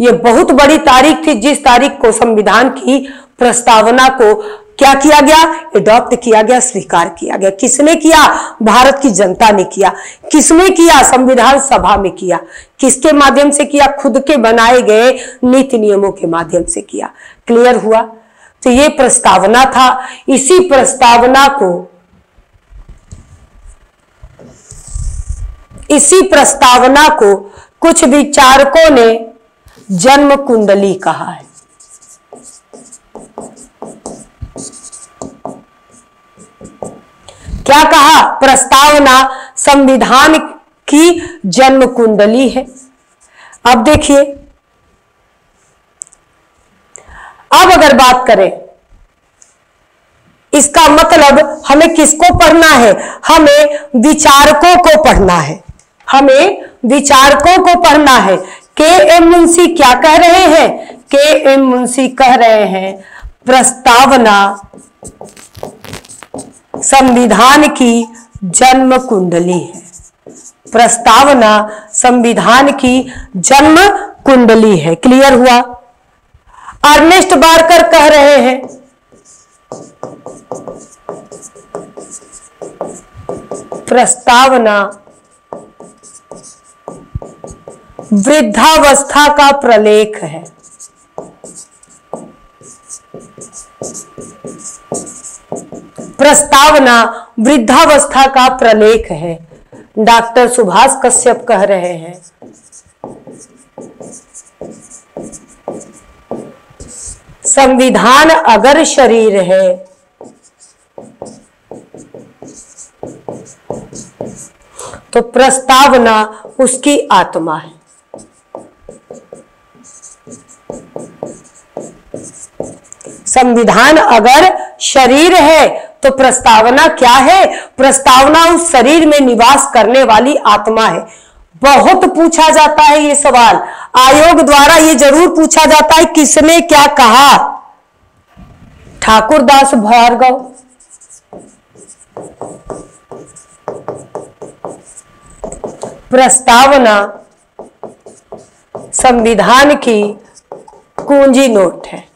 ये बहुत बड़ी तारीख थी जिस तारीख को संविधान की प्रस्तावना को क्या किया गया? एडॉप्ट किया गया, स्वीकार किया गया। किसने किया? भारत की जनता ने किया। किसने किया? संविधान सभा में किया। किसके माध्यम से किया? खुद के बनाए गए नीति नियमों के माध्यम से किया। क्लियर हुआ? तो ये प्रस्तावना था। इसी प्रस्तावना को, इसी प्रस्तावना को कुछ विचारकों ने जन्म कुंडली कहा है। क्या कहा? प्रस्तावना संविधान की जन्म कुंडली है। अब देखिए। अब अगर बात करें, इसका मतलब हमें किसको पढ़ना है? हमें विचारकों को पढ़ना है। हमें विचारकों को पढ़ना है। के एम मुंशी क्या कह रहे हैं? के एम मुंशी कह रहे हैं, प्रस्तावना संविधान की जन्म कुंडली है। प्रस्तावना संविधान की जन्म कुंडली है। क्लियर हुआ? अर्नेस्ट बारकर कह रहे हैं। प्रस्तावना वृद्धावस्था का प्रलेख है। प्रस्तावना वृद्धावस्था का प्रलेख है। डॉक्टर सुभाष कश्यप कह रहे हैं। संविधान अगर शरीर है तो प्रस्तावना उसकी आत्मा है। संविधान अगर शरीर है तो प्रस्तावना क्या है? प्रस्तावना उस शरीर में निवास करने वाली आत्मा है। बहुत पूछा जाता है ये सवाल। आयोग द्वारा ये ज़रूर पूछा जाता है किसने क्या कहा? ठाकुरदास भार्गव। प्रस्तावना संविधान की कुंजी नोट है।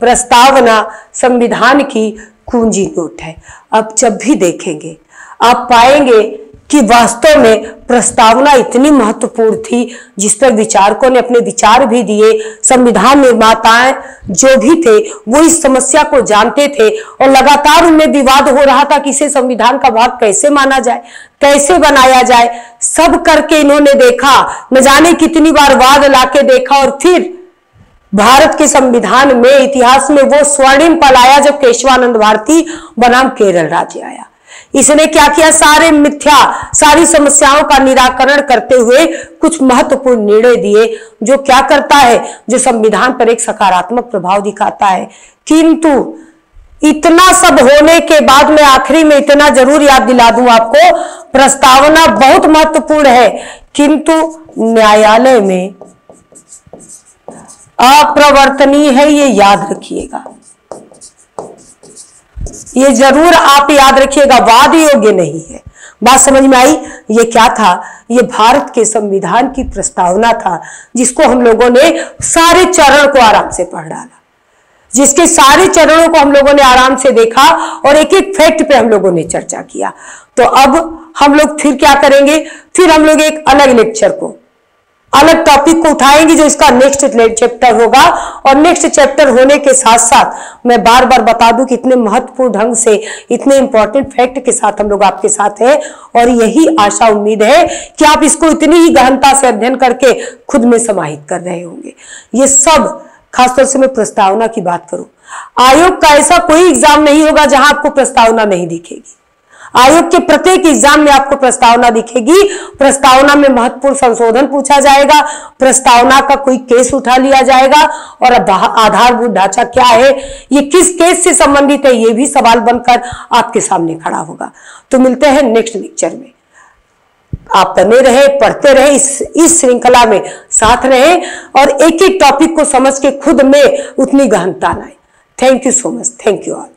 प्रस्तावना संविधान की कुंजी नोट है। अब जब भी देखेंगे, आप पाएँगे कि वास्तव में प्रस्तावना इतनी महत्वपूर्ण थी, जिस पर विचारकों ने अपने विचार भी दिए, संविधान निर्माताएँ जो भी थे, वो इस समस्या को जानते थे और लगातार उनमें विवाद हो रहा था कि इसे संविधान का भाग कैसे माना जाए, कैसे बनाया जाए। सब करके इन्होंने देखा, न जाने कितनी बार वाद लाके देखा और फिर भारत के संविधान में, इतिहास में वो स्वर्णिम पल आया जब केशवानंद भारती बनाम केरल राज्य आया। इसने क्या किया? सारे मिथ्या, सारी समस्याओं का निराकरण करते हुए कुछ महत्वपूर्ण निर्णय दिए, जो क्या करता है? जो संविधान पर एक सकारात्मक प्रभाव दिखाता है। किंतु इतना सब होने के बाद में आखिरी में इतना ज़रूर याद दिला दूँ आपको, प्रस्तावना बहुत महत्वपूर्ण है। किंतु न्यायालय में अप्रवर्तनीय है, ये याद रखिएगा। ये ज़रूर आप याद रखिएगा वाद योग्य नहीं है। बात समझ में आई? ये क्या था? ये भारत के संविधान की प्रस्तावना था, जिसको हम लोगों ने सारे चरण को आराम से पढ़ डाला। जिसके सारे चरणों को हम लोगों ने आराम से देखा और एक एक फैक्ट पे हम लोगों ने चर्चा किया। तो अब हम लोग फिर क्या करेंगे? फिर हम लोग एक अलग लेक्चर को अलग टॉपिक को उठाएँगे जो इसका नेक्स्ट चैप्टर होगा। और नेक्स्ट चैप्टर होने के साथ साथ मैं बार बार बता दूँ कि इतने महत्वपूर्ण ढंग से, इतने इंपॉर्टेंट फैक्ट के साथ हम लोग आपके साथ हैं। और यही आशा उम्मीद है कि आप इसको इतनी ही गहनता से अध्ययन करके खुद में समाहित कर रहे होंगे। ये सब, खासतौर से मैं प्रस्तावना की बात करूँ। आयोग का ऐसा कोई एग्ज़ाम नहीं होगा जहाँ आपको प्रस्तावना नहीं दिखेगी। आयोग के प्रत्येक एग्ज़ाम में आपको प्रस्तावना दिखेगी। प्रस्तावना में महत्वपूर्ण संशोधन पूछा जाएगा। प्रस्तावना का कोई केस उठा लिया जाएगा। और आधारभूत ढांचा क्या है? ये किस केस से संबंधित है? ये भी सवाल बनकर आपके सामने खड़ा होगा। तो मिलते हैं नेक्स्ट लेक्चर में। आप बने रहे, पढ़ते रहे, इस इस श्रृंखला में साथ रहे और एक एक टॉपिक को समझ के खुद में उतनी गहनता लाए। Thank you so much thank you all